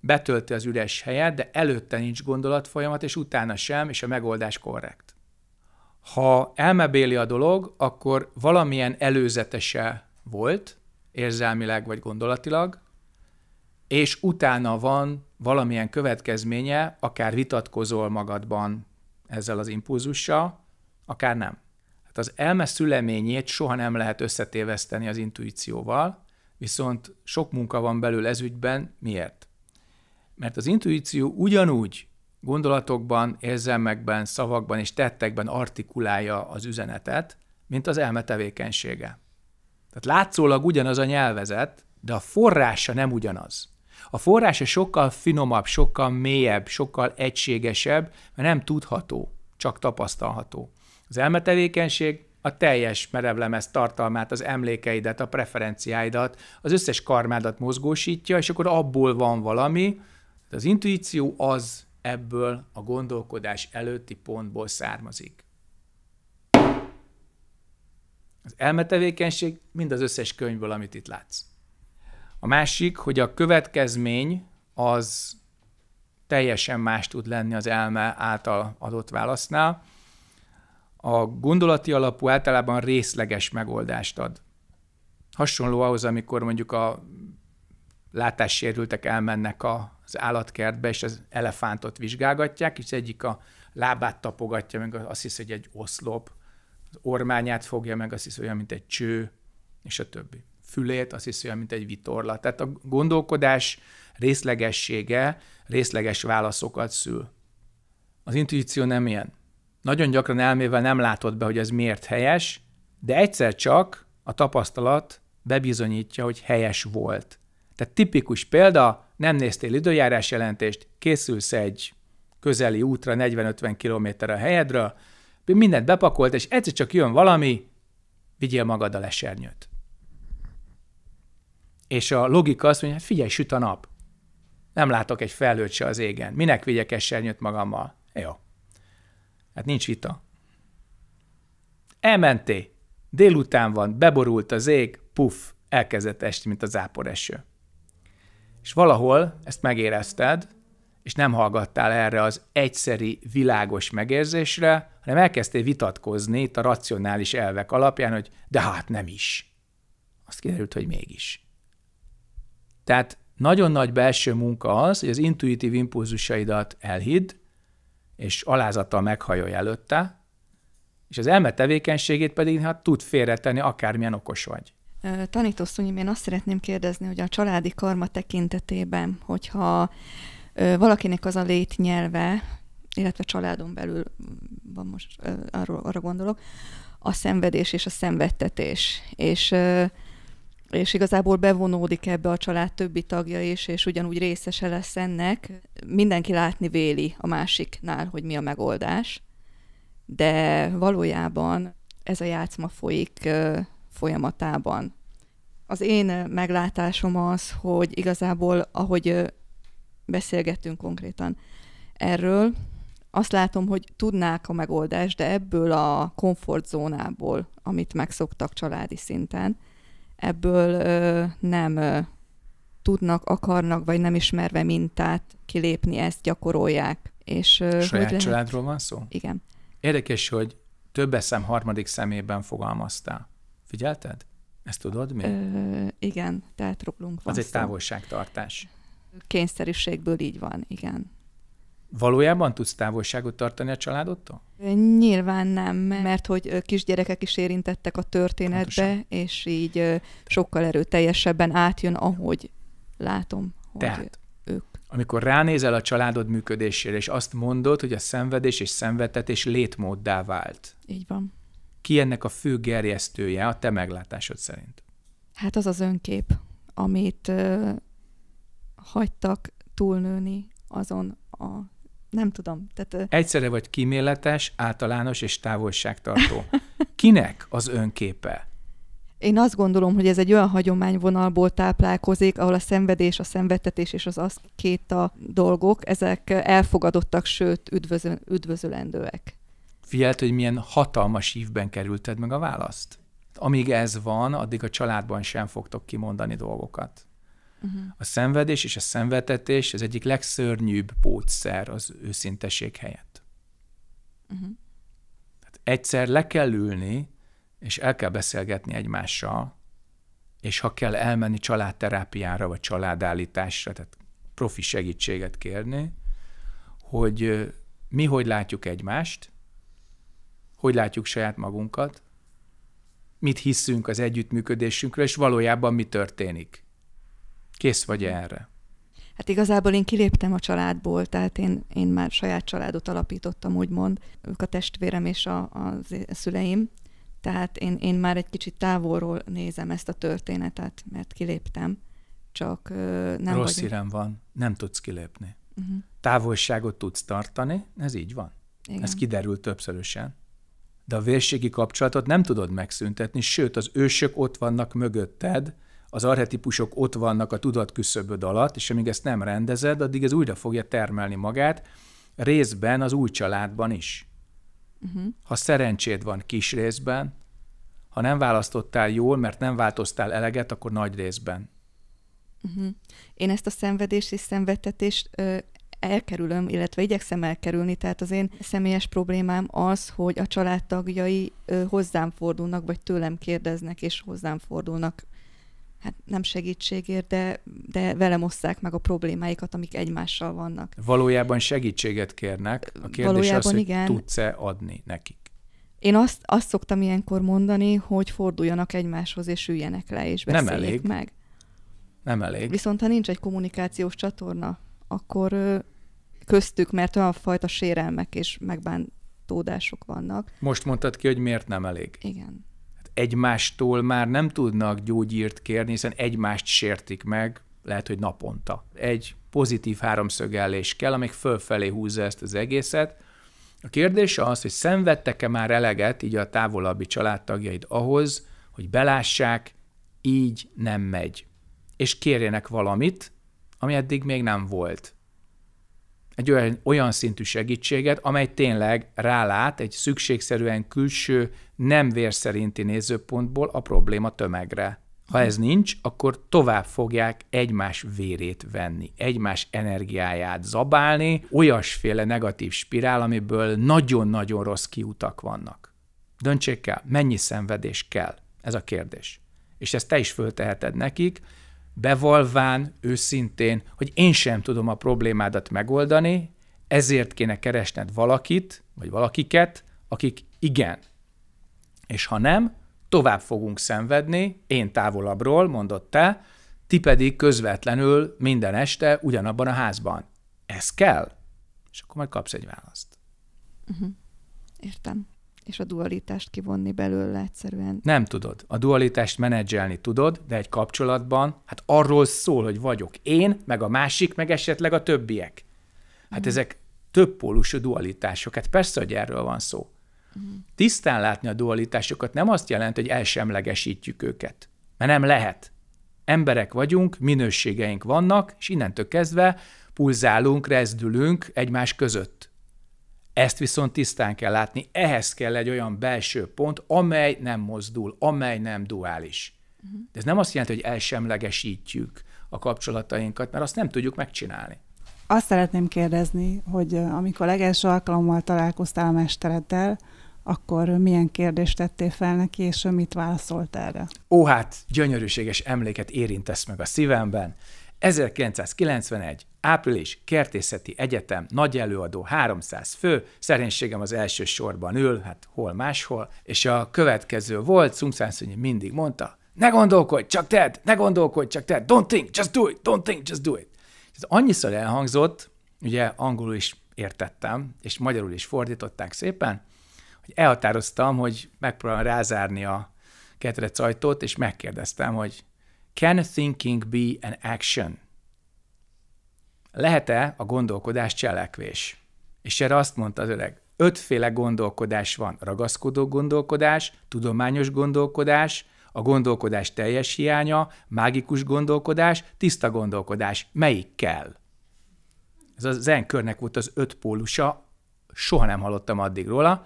S1: betölti az üres helyet, de előtte nincs gondolatfolyamat, és utána sem, és a megoldás korrekt. Ha elmebéli a dolog, akkor valamilyen előzetese volt, érzelmileg vagy gondolatilag, és utána van valamilyen következménye, akár vitatkozol magadban ezzel az impulzussal, akár nem. Hát az elme szüleményét soha nem lehet összetéveszteni az intuícióval, viszont sok munka van belül ezügyben. Miért? Mert az intuíció ugyanúgy gondolatokban, érzelmekben, szavakban és tettekben artikulálja az üzenetet, mint az elme tevékenysége. Tehát látszólag ugyanaz a nyelvezet, de a forrása nem ugyanaz. A forrása sokkal finomabb, sokkal mélyebb, sokkal egységesebb, mert nem tudható, csak tapasztalható. Az elmetevékenység a teljes merevlemez tartalmát, az emlékeidet, a preferenciáidat, az összes karmádat mozgósítja, és akkor abból van valami. Az intuíció az ebből a gondolkodás előtti pontból származik. Az elmetevékenység mind az összes könyvből, amit itt látsz. A másik, hogy a következmény az teljesen más tud lenni az elme által adott válasznál. A gondolati alapú általában részleges megoldást ad. Hasonló ahhoz, amikor mondjuk a látássérültek elmennek az állatkertbe, és az elefántot vizsgálgatják, és egyik a lábát tapogatja, meg azt hiszi, hogy egy oszlop, az ormányát fogja meg, azt hiszi, olyan, mint egy cső, és a többi. Fülét, azt hiszi, olyan, mint egy vitorla. Tehát a gondolkodás részlegessége részleges válaszokat szül. Az intuíció nem ilyen. Nagyon gyakran elmével nem látod be, hogy ez miért helyes, de egyszer csak a tapasztalat bebizonyítja, hogy helyes volt. Tehát tipikus példa, nem néztél időjárás jelentést, készülsz egy közeli útra 40-50 km a helyedről, mindent bepakolt, és egyszer csak jön valami, vigyél magad a lesernyőt. És a logika azt mondja, figyelj, süt a nap. Nem látok egy felhőt se az égen. Minek vigyek esernyőt magammal? Jó. Hát nincs vita. Elmenté. Délután van, beborult az ég, puff, elkezdett esti, mint a záporeső. És valahol ezt megérezted, és nem hallgattál erre az egyszeri, világos megérzésre, hanem elkezdtél vitatkozni itt a racionális elvek alapján, hogy de hát nem is. Azt kiderült, hogy mégis. Tehát nagyon nagy belső munka az, hogy az intuitív impulzusaidat elhidd, és alázattal meghajolj előtte, és az elme tevékenységét pedig hát tud félretenni, akármilyen okos vagy.
S3: Tanítószonyim, én azt szeretném kérdezni, hogy a családi karma tekintetében, hogyha valakinek az a létnyelve, illetve családon belül van most, arról, arra gondolok, a szenvedés és a szenvedtetés. És és igazából bevonódik ebbe a család többi tagja is, és ugyanúgy részese lesz ennek. Mindenki látni véli a másiknál, hogy mi a megoldás, de valójában ez a játszma folyik folyamatában. Az én meglátásom az, hogy igazából, ahogy beszélgettünk konkrétan erről, azt látom, hogy tudnák a megoldást, de ebből a komfortzónából, amit megszoktak családi szinten, ebből ö, nem ö, tudnak, akarnak, vagy nem ismerve mintát kilépni, ezt gyakorolják. És, ö,
S1: Saját hogy családról van szó?
S3: Igen.
S1: Érdekes, hogy több eszem harmadik szemében fogalmaztál. Figyelted? Ezt tudod mi?
S3: Ö, igen, tehát rólunk van
S1: Az egy távolságtartás.
S3: Kényszerűségből így van, igen.
S1: Valójában tudsz távolságot tartani a családodtól?
S3: Nyilván nem, mert hogy kisgyerekek is érintettek a történetbe, Pontosan. és így sokkal erőteljesebben átjön, ahogy látom, hogy Tehát, ők.
S1: Amikor ránézel a családod működésére, és azt mondod, hogy a szenvedés és szenvedtetés létmóddá vált.
S3: Így van.
S1: Ki ennek a fő gerjesztője a te meglátásod szerint?
S3: Hát az az önkép, amit ö, hagytak túlnőni azon a nem tudom. Tehát,
S1: Egyszerre vagy kíméletes, általános és távolságtartó. Kinek az önképe?
S3: Én azt gondolom, hogy ez egy olyan hagyományvonalból táplálkozik, ahol a szenvedés, a szenvedtetés és az az két a dolgok, ezek elfogadottak, sőt üdvözöl, üdvözölendőek.
S1: Figyelt, hogy milyen hatalmas ívben kerülted meg a választ? Amíg ez van, addig a családban sem fogtok kimondani dolgokat. Uh-huh. A szenvedés és a szenvetetés az egyik legszörnyűbb pótszer az őszinteség helyett. Uh-huh. Tehát egyszer le kell ülni, és el kell beszélgetni egymással, és ha kell elmenni családterápiára, vagy családállításra, tehát profi segítséget kérni, hogy mi hogy látjuk egymást, hogy látjuk saját magunkat, mit hiszünk az együttműködésünkről, és valójában mi történik. Kész vagy erre?
S3: Hát igazából én kiléptem a családból, tehát én, én már saját családot alapítottam, úgymond. Ők a testvérem és a, a, szüleim. Tehát én, én már egy kicsit távolról nézem ezt a történetet, mert kiléptem. Csak nem
S1: Rossz vagyunk... hírem van, nem tudsz kilépni. Uh-huh. Távolságot tudsz tartani, ez így van. Igen. Ez kiderült többszörösen. De a vérségi kapcsolatot nem tudod megszüntetni, sőt, az ősök ott vannak mögötted, az arhetipusok ott vannak a tudatküszöböd alatt, és amíg ezt nem rendezed, addig ez újra fogja termelni magát, részben az új családban is. Uh-huh. Ha szerencséd van kis részben, ha nem választottál jól, mert nem változtál eleget, akkor nagy részben.
S3: Uh-huh. Én ezt a szenvedést és szenvedtetést ö, elkerülöm, illetve igyekszem elkerülni, tehát az én személyes problémám az, hogy a családtagjai ö, hozzám fordulnak, vagy tőlem kérdeznek, és hozzám fordulnak hát nem segítségért, de, de velem osszák meg a problémáikat, amik egymással vannak.
S1: Valójában segítséget kérnek. A kérdés Valójában az, hogy igen. tudsz-e adni nekik?
S3: Én azt, azt szoktam ilyenkor mondani, hogy forduljanak egymáshoz, és üljenek le, és beszéljék nem elég. meg.
S1: Nem elég.
S3: Viszont ha nincs egy kommunikációs csatorna, akkor köztük, mert olyan fajta sérelmek és megbántódások vannak.
S1: Most mondtad ki, hogy miért nem elég.
S3: Igen
S1: egymástól már nem tudnak gyógyírt kérni, hiszen egymást sértik meg, lehet, hogy naponta. Egy pozitív háromszögellés kell, amelyik fölfelé húzza ezt az egészet. A kérdés az, hogy szenvedtek-e már eleget, így a távolabbi családtagjaid ahhoz, hogy belássák, így nem megy. És kérjenek valamit, ami eddig még nem volt egy olyan, olyan szintű segítséget, amely tényleg rálát egy szükségszerűen külső, nem vérszerinti nézőpontból a probléma tömegre. Ha ez nincs, akkor tovább fogják egymás vérét venni, egymás energiáját zabálni, olyasféle negatív spirál, amiből nagyon-nagyon rossz kiutak vannak. Döntsék el, mennyi szenvedés kell? Ez a kérdés. És ezt te is fölteheted nekik, bevalván, őszintén, hogy én sem tudom a problémádat megoldani, ezért kéne keresned valakit, vagy valakiket, akik igen. És ha nem, tovább fogunk szenvedni, én távolabbról, mondott te, ti pedig közvetlenül minden este ugyanabban a házban. Ez kell? És akkor majd kapsz egy választ.
S3: Uh-huh. Értem és a dualitást kivonni belőle egyszerűen.
S1: Nem tudod. A dualitást menedzselni tudod, de egy kapcsolatban, hát arról szól, hogy vagyok én, meg a másik, meg esetleg a többiek. Hát mm. ezek több pólusú dualitások. Hát persze, hogy erről van szó. Mm. Tisztán látni a dualitásokat nem azt jelenti, hogy elsemlegesítjük őket. Mert nem lehet. Emberek vagyunk, minőségeink vannak, és innentől kezdve pulzálunk, rezdülünk egymás között. Ezt viszont tisztán kell látni, ehhez kell egy olyan belső pont, amely nem mozdul, amely nem duális. De ez nem azt jelenti, hogy elsemlegesítjük a kapcsolatainkat, mert azt nem tudjuk megcsinálni.
S8: Azt szeretném kérdezni, hogy amikor legelső alkalommal találkoztál a mestereddel, akkor milyen kérdést tettél fel neki, és mit válaszolt erre?
S1: Ó, hát gyönyörűséges emléket érintesz meg a szívemben. 1991. Április, Kertészeti Egyetem, nagy előadó, 300 fő, szerénységem az első sorban ül, hát hol máshol, és a következő volt, Szungszánszonyi mindig mondta, ne gondolkodj, csak tedd, ne gondolkodj, csak tedd, don't think, just do it, don't think, just do it. Ez annyiszor elhangzott, ugye angolul is értettem, és magyarul is fordították szépen, hogy elhatároztam, hogy megpróbálom rázárni a ketrec ajtót, és megkérdeztem, hogy can thinking be an action? Lehet-e a gondolkodás cselekvés? És erre azt mondta az öreg, ötféle gondolkodás van. Ragaszkodó gondolkodás, tudományos gondolkodás, a gondolkodás teljes hiánya, mágikus gondolkodás, tiszta gondolkodás. Melyik kell? Ez a zen körnek volt az öt pólusa, soha nem hallottam addig róla.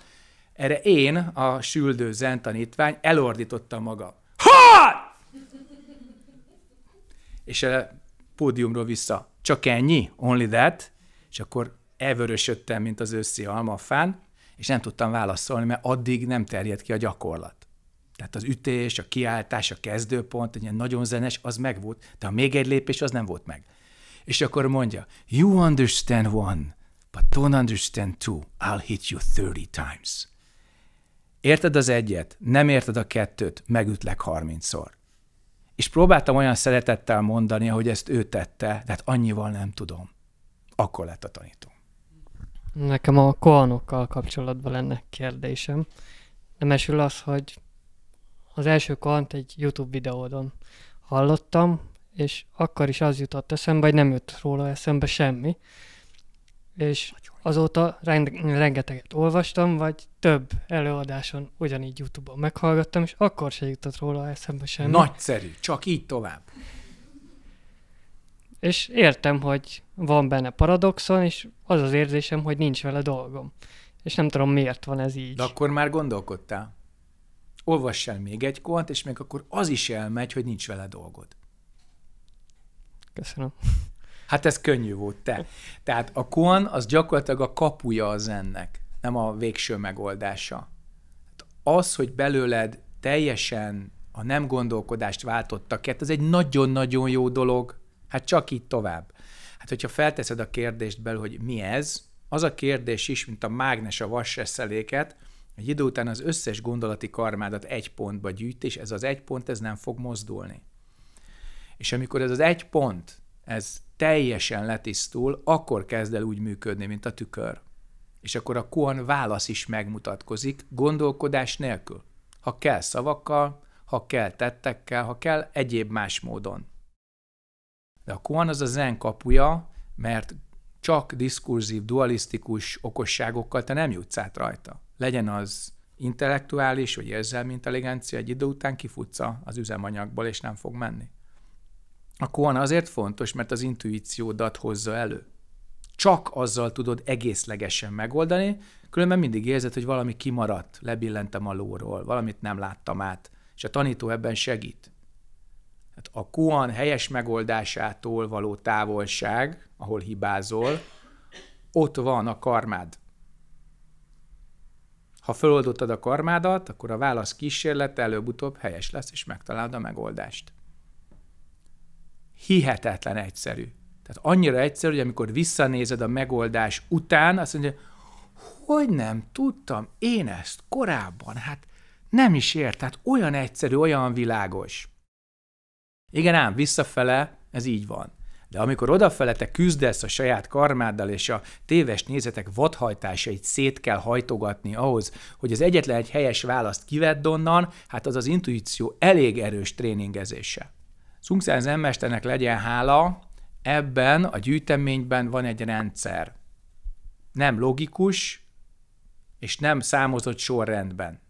S1: Erre én, a süldő zen tanítvány, elordítottam maga. Ha! És pódiumról vissza. Csak ennyi? Only that? És akkor elvörösödtem, mint az őszi almafán, és nem tudtam válaszolni, mert addig nem terjed ki a gyakorlat. Tehát az ütés, a kiáltás, a kezdőpont, egy ilyen nagyon zenes, az meg volt, de a még egy lépés, az nem volt meg. És akkor mondja, you understand one, but don't understand two, I'll hit you 30 times. Érted az egyet, nem érted a kettőt, megütlek 30-szor. És próbáltam olyan szeretettel mondani, ahogy ezt ő tette, de hát annyival nem tudom. Akkor lett a tanító.
S9: Nekem a koanokkal kapcsolatban lenne kérdésem. Nem esül az, hogy az első koant egy YouTube videódon hallottam, és akkor is az jutott eszembe, hogy nem jött róla eszembe semmi. És azóta rengeteget olvastam, vagy több előadáson ugyanígy YouTube-on meghallgattam, és akkor se jutott róla eszembe semmi.
S1: Nagyszerű, csak így tovább.
S9: És értem, hogy van benne paradoxon, és az az érzésem, hogy nincs vele dolgom. És nem tudom, miért van ez így.
S1: De akkor már gondolkodtál? Olvass el még egy kont, és még akkor az is elmegy, hogy nincs vele dolgod.
S9: Köszönöm.
S1: Hát ez könnyű volt, te. Tehát a koan az gyakorlatilag a kapuja az ennek, nem a végső megoldása. Hát az, hogy belőled teljesen a nem gondolkodást váltottak ez egy nagyon-nagyon jó dolog, hát csak így tovább. Hát, hogyha felteszed a kérdést belül, hogy mi ez, az a kérdés is, mint a mágnes a vasseszeléket, egy idő után az összes gondolati karmádat egy pontba gyűjt, és ez az egy pont, ez nem fog mozdulni. És amikor ez az egy pont, ez teljesen letisztul, akkor kezd el úgy működni, mint a tükör. És akkor a kuan válasz is megmutatkozik, gondolkodás nélkül. Ha kell szavakkal, ha kell tettekkel, ha kell egyéb más módon. De a kuan az a zen kapuja, mert csak diskurzív, dualisztikus okosságokkal te nem jutsz át rajta. Legyen az intellektuális vagy érzelmi intelligencia, egy idő után kifutsz az üzemanyagból, és nem fog menni. A koan azért fontos, mert az intuíciódat hozza elő. Csak azzal tudod egészlegesen megoldani, különben mindig érzed, hogy valami kimaradt, lebillentem a lóról, valamit nem láttam át, és a tanító ebben segít. Hát a koan helyes megoldásától való távolság, ahol hibázol, ott van a karmád. Ha föloldottad a karmádat, akkor a válasz kísérlet előbb-utóbb helyes lesz, és megtalálod a megoldást hihetetlen egyszerű. Tehát annyira egyszerű, hogy amikor visszanézed a megoldás után, azt mondja, hogy nem tudtam én ezt korábban, hát nem is ért, tehát olyan egyszerű, olyan világos. Igen ám, visszafele ez így van. De amikor odafele te küzdesz a saját karmáddal, és a téves nézetek vadhajtásait szét kell hajtogatni ahhoz, hogy az egyetlen egy helyes választ kivedd onnan, hát az az intuíció elég erős tréningezése. Szungszán zenmesternek legyen hála, ebben a gyűjteményben van egy rendszer. Nem logikus, és nem számozott sorrendben.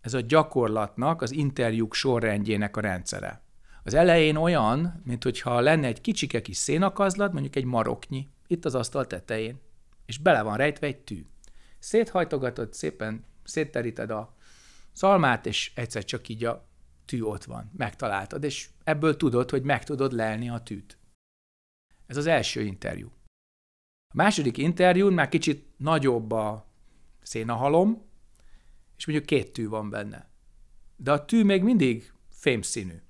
S1: Ez a gyakorlatnak, az interjúk sorrendjének a rendszere. Az elején olyan, mint hogyha lenne egy kicsike kis szénakazlat, mondjuk egy maroknyi, itt az asztal tetején, és bele van rejtve egy tű. Széthajtogatod, szépen szétteríted a szalmát, és egyszer csak így a tű ott van, megtaláltad, és ebből tudod, hogy meg tudod lelni a tűt. Ez az első interjú. A második interjún már kicsit nagyobb a szénahalom, és mondjuk két tű van benne. De a tű még mindig fémszínű.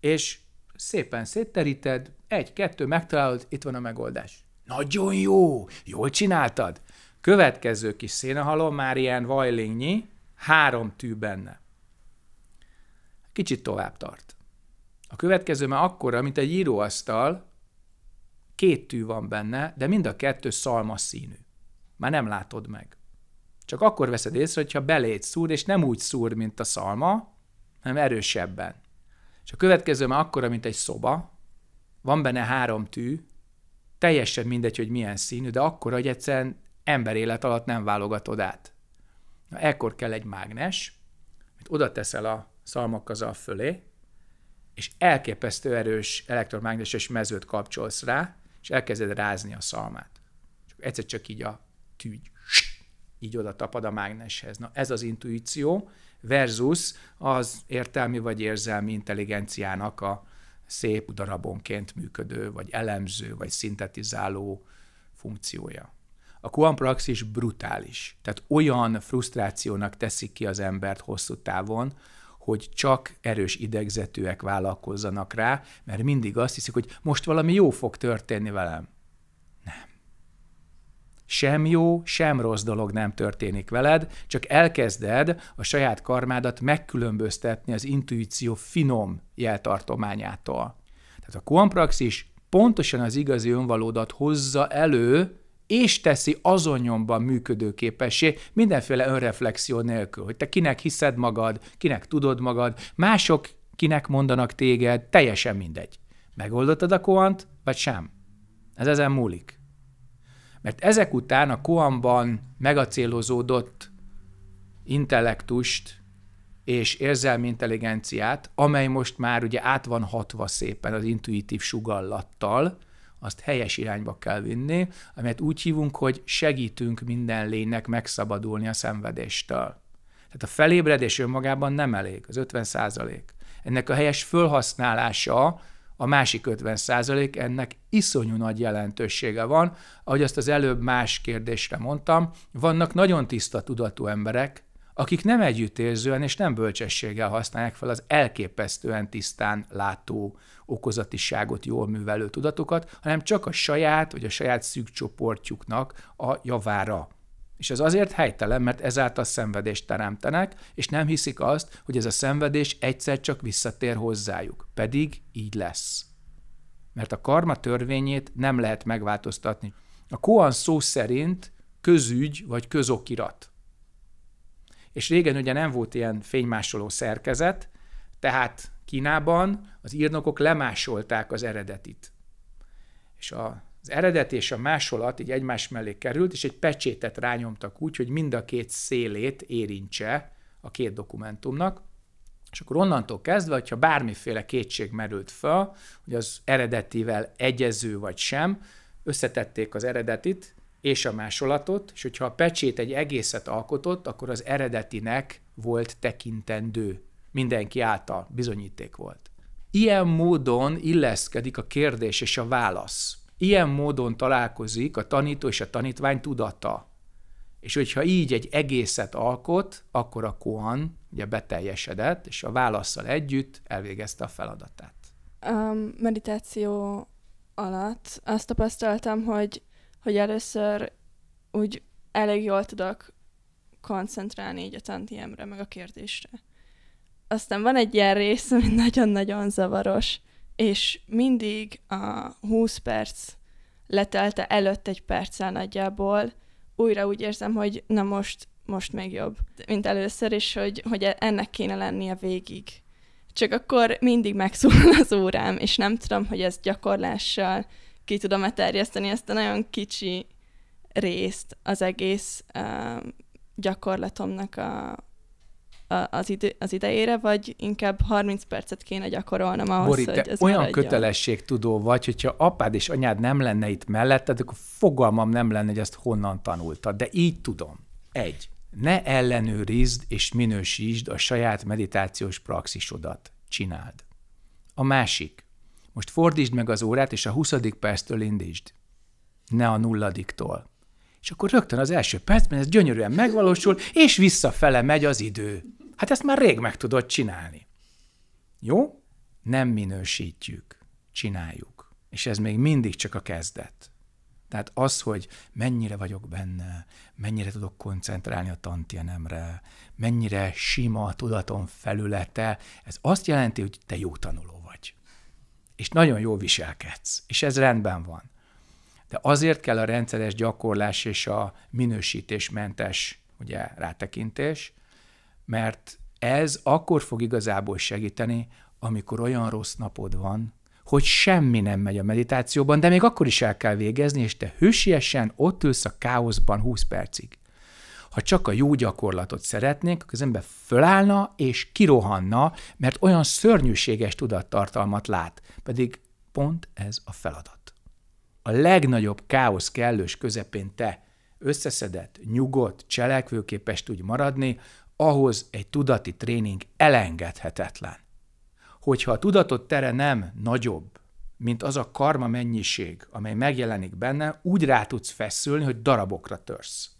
S1: És szépen szétteríted, egy-kettő, megtalálod, itt van a megoldás. Nagyon jó, jól csináltad. Következő kis szénahalom már ilyen vajlingnyi, három tű benne kicsit tovább tart. A következő már akkora, mint egy íróasztal, két tű van benne, de mind a kettő szalma színű. Már nem látod meg. Csak akkor veszed észre, hogyha beléd szúr, és nem úgy szúr, mint a szalma, hanem erősebben. És a következő már akkora, mint egy szoba, van benne három tű, teljesen mindegy, hogy milyen színű, de akkor, hogy egyszerűen ember élet alatt nem válogatod át. Na, ekkor kell egy mágnes, amit oda teszel a szalmakkazal fölé, és elképesztő erős elektromágneses mezőt kapcsolsz rá, és elkezded rázni a szalmát. Csak egyszer csak így a tűgy, így oda tapad a mágneshez. Na ez az intuíció versus az értelmi vagy érzelmi intelligenciának a szép darabonként működő, vagy elemző, vagy szintetizáló funkciója. A Kuan praxis brutális, tehát olyan frusztrációnak teszik ki az embert hosszú távon, hogy csak erős idegzetűek vállalkozzanak rá, mert mindig azt hiszik, hogy most valami jó fog történni velem. Nem. Sem jó, sem rossz dolog nem történik veled, csak elkezded a saját karmádat megkülönböztetni az intuíció finom jeltartományától. Tehát a kuanpraxis pontosan az igazi önvalódat hozza elő, és teszi azonnyomban működőképessé mindenféle önreflexió nélkül, hogy te kinek hiszed magad, kinek tudod magad, mások kinek mondanak téged, teljesen mindegy. Megoldottad a koant, vagy sem? Ez ezen múlik. Mert ezek után a koanban megacélozódott intellektust és érzelmi intelligenciát, amely most már ugye át van hatva szépen az intuitív sugallattal, azt helyes irányba kell vinni, amelyet úgy hívunk, hogy segítünk minden lénynek megszabadulni a szenvedéstől. Tehát a felébredés önmagában nem elég, az 50 százalék. Ennek a helyes fölhasználása a másik 50 százalék, ennek iszonyú nagy jelentősége van. Ahogy azt az előbb más kérdésre mondtam, vannak nagyon tiszta tudatú emberek, akik nem együttérzően és nem bölcsességgel használják fel az elképesztően tisztán látó okozatiságot, jól művelő tudatokat, hanem csak a saját vagy a saját szűk csoportjuknak a javára. És ez azért helytelen, mert ezáltal szenvedést teremtenek, és nem hiszik azt, hogy ez a szenvedés egyszer csak visszatér hozzájuk. Pedig így lesz. Mert a karma törvényét nem lehet megváltoztatni. A koan szó szerint közügy vagy közokirat. És régen ugye nem volt ilyen fénymásoló szerkezet, tehát Kínában az írnokok lemásolták az eredetit. És a, az eredet és a másolat így egymás mellé került, és egy pecsétet rányomtak úgy, hogy mind a két szélét érintse a két dokumentumnak, és akkor onnantól kezdve, hogyha bármiféle kétség merült fel, hogy az eredetivel egyező vagy sem, összetették az eredetit és a másolatot, és hogyha a pecsét egy egészet alkotott, akkor az eredetinek volt tekintendő mindenki által bizonyíték volt. Ilyen módon illeszkedik a kérdés és a válasz. Ilyen módon találkozik a tanító és a tanítvány tudata. És hogyha így egy egészet alkot, akkor a kohan ugye beteljesedett, és a válaszsal együtt elvégezte a feladatát.
S10: A meditáció alatt azt tapasztaltam, hogy, hogy először úgy elég jól tudok koncentrálni így a tantiemre, meg a kérdésre aztán van egy ilyen rész, ami nagyon-nagyon zavaros, és mindig a 20 perc letelte előtt egy perccel nagyjából, újra úgy érzem, hogy na most, most még jobb, mint először, és hogy, hogy ennek kéne lennie végig. Csak akkor mindig megszólal az órám, és nem tudom, hogy ezt gyakorlással ki tudom-e terjeszteni ezt a nagyon kicsi részt az egész uh, gyakorlatomnak a, az, idő, az idejére, vagy inkább 30 percet kéne gyakorolnom ahhoz,
S1: Bori,
S10: hogy ez
S1: olyan
S10: maradjon.
S1: kötelességtudó vagy, hogyha apád és anyád nem lenne itt melletted, akkor fogalmam nem lenne, hogy ezt honnan tanultad. De így tudom. Egy. Ne ellenőrizd és minősítsd a saját meditációs praxisodat. Csináld. A másik. Most fordítsd meg az órát, és a 20. perctől indítsd. Ne a nulladiktól. És akkor rögtön az első percben ez gyönyörűen megvalósul, és visszafele megy az idő. Hát ezt már rég meg tudod csinálni. Jó? Nem minősítjük, csináljuk. És ez még mindig csak a kezdet. Tehát az, hogy mennyire vagyok benne, mennyire tudok koncentrálni a tantienemre, mennyire sima a tudatom felülete, ez azt jelenti, hogy te jó tanuló. És nagyon jól viselkedsz. És ez rendben van. De azért kell a rendszeres gyakorlás és a minősítésmentes ugye, rátekintés, mert ez akkor fog igazából segíteni, amikor olyan rossz napod van, hogy semmi nem megy a meditációban, de még akkor is el kell végezni, és te hősiesen ott ülsz a káoszban 20 percig. Ha csak a jó gyakorlatot szeretnénk, akkor az ember fölállna és kirohanna, mert olyan szörnyűséges tudattartalmat lát. Pedig pont ez a feladat. A legnagyobb káosz kellős közepén te összeszedett, nyugodt, cselekvőképes tudj maradni, ahhoz egy tudati tréning elengedhetetlen. hogyha a tudatot tere nem nagyobb, mint az a karma mennyiség, amely megjelenik benne, úgy rá tudsz feszülni, hogy darabokra törsz.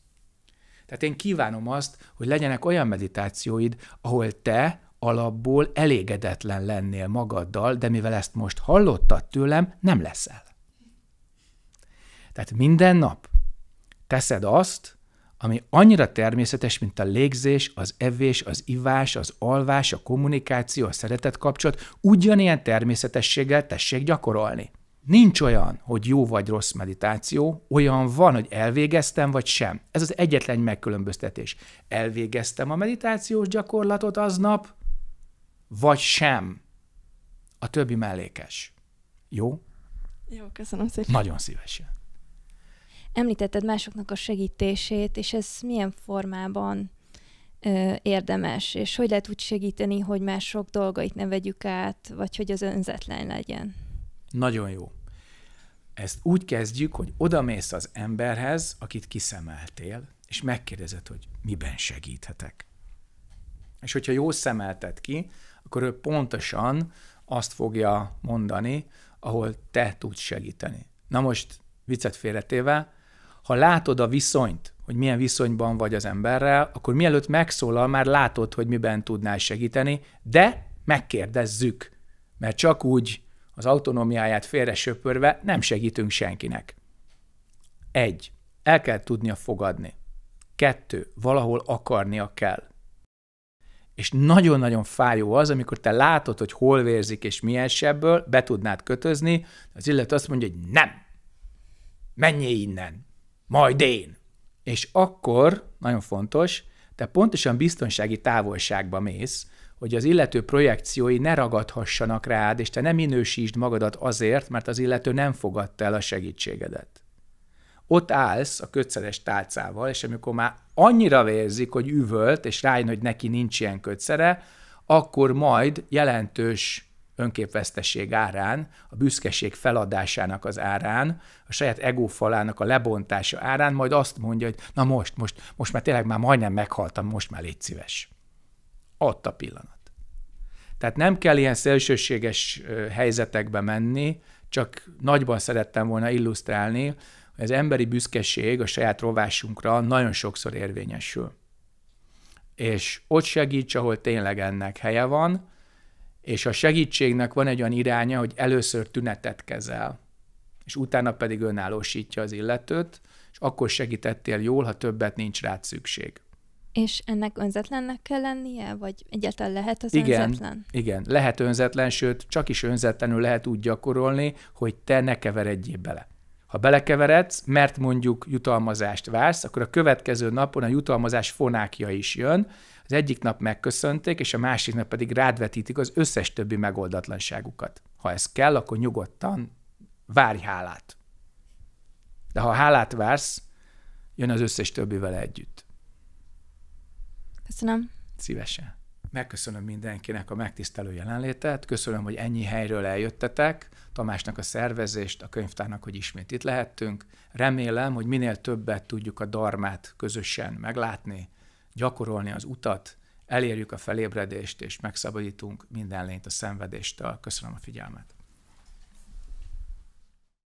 S1: Tehát én kívánom azt, hogy legyenek olyan meditációid, ahol te alapból elégedetlen lennél magaddal, de mivel ezt most hallottad tőlem, nem leszel. Tehát minden nap teszed azt, ami annyira természetes, mint a légzés, az evés, az ivás, az alvás, a kommunikáció, a szeretet kapcsolat, ugyanilyen természetességgel tessék gyakorolni. Nincs olyan, hogy jó vagy rossz meditáció, olyan van, hogy elvégeztem vagy sem. Ez az egyetlen megkülönböztetés. Elvégeztem a meditációs gyakorlatot aznap, vagy sem. A többi mellékes. Jó?
S10: Jó, köszönöm szépen.
S1: Nagyon szívesen.
S11: Említetted másoknak a segítését, és ez milyen formában ö, érdemes, és hogy lehet úgy segíteni, hogy mások dolgait ne vegyük át, vagy hogy az önzetlen legyen?
S1: Nagyon jó. Ezt úgy kezdjük, hogy odamész az emberhez, akit kiszemeltél, és megkérdezed, hogy miben segíthetek. És hogyha jó szemelted ki, akkor ő pontosan azt fogja mondani, ahol te tudsz segíteni. Na most viccet félretéve, ha látod a viszonyt, hogy milyen viszonyban vagy az emberrel, akkor mielőtt megszólal, már látod, hogy miben tudnál segíteni, de megkérdezzük, mert csak úgy az autonómiáját félre söpörve nem segítünk senkinek. Egy, el kell tudnia fogadni. Kettő, valahol akarnia kell. És nagyon-nagyon fájó az, amikor te látod, hogy hol vérzik és milyen sebből, be tudnád kötözni, az illető azt mondja, hogy nem, menjél innen, majd én. És akkor, nagyon fontos, te pontosan biztonsági távolságba mész, hogy az illető projekciói ne ragadhassanak rád, és te nem minősítsd magadat azért, mert az illető nem fogadta el a segítségedet. Ott állsz a kötszeres tálcával, és amikor már annyira vérzik, hogy üvölt, és rájön, hogy neki nincs ilyen kötszere, akkor majd jelentős önképvesztesség árán, a büszkeség feladásának az árán, a saját egófalának a lebontása árán, majd azt mondja, hogy na most, most, most már tényleg már majdnem meghaltam, most már légy szíves. Ott a pillanat. Tehát nem kell ilyen szélsőséges helyzetekbe menni, csak nagyban szerettem volna illusztrálni, hogy az emberi büszkeség a saját rovásunkra nagyon sokszor érvényesül. És ott segíts, ahol tényleg ennek helye van, és a segítségnek van egy olyan iránya, hogy először tünetet kezel, és utána pedig önállósítja az illetőt, és akkor segítettél jól, ha többet nincs rád szükség.
S11: És ennek önzetlennek kell lennie, vagy egyáltalán lehet az
S1: igen,
S11: önzetlen?
S1: Igen, lehet önzetlen, sőt, csak is önzetlenül lehet úgy gyakorolni, hogy te ne keveredjél bele. Ha belekeveredsz, mert mondjuk jutalmazást vársz, akkor a következő napon a jutalmazás fonákja is jön, az egyik nap megköszönték, és a másik nap pedig rádvetítik az összes többi megoldatlanságukat. Ha ez kell, akkor nyugodtan várj hálát. De ha hálát vársz, jön az összes többivel együtt.
S11: Köszönöm.
S1: Szívesen. Megköszönöm mindenkinek a megtisztelő jelenlétet, köszönöm, hogy ennyi helyről eljöttetek, Tamásnak a szervezést, a könyvtárnak, hogy ismét itt lehettünk. Remélem, hogy minél többet tudjuk a darmát közösen meglátni, gyakorolni az utat, elérjük a felébredést, és megszabadítunk minden lényt a szenvedéstől. Köszönöm a figyelmet!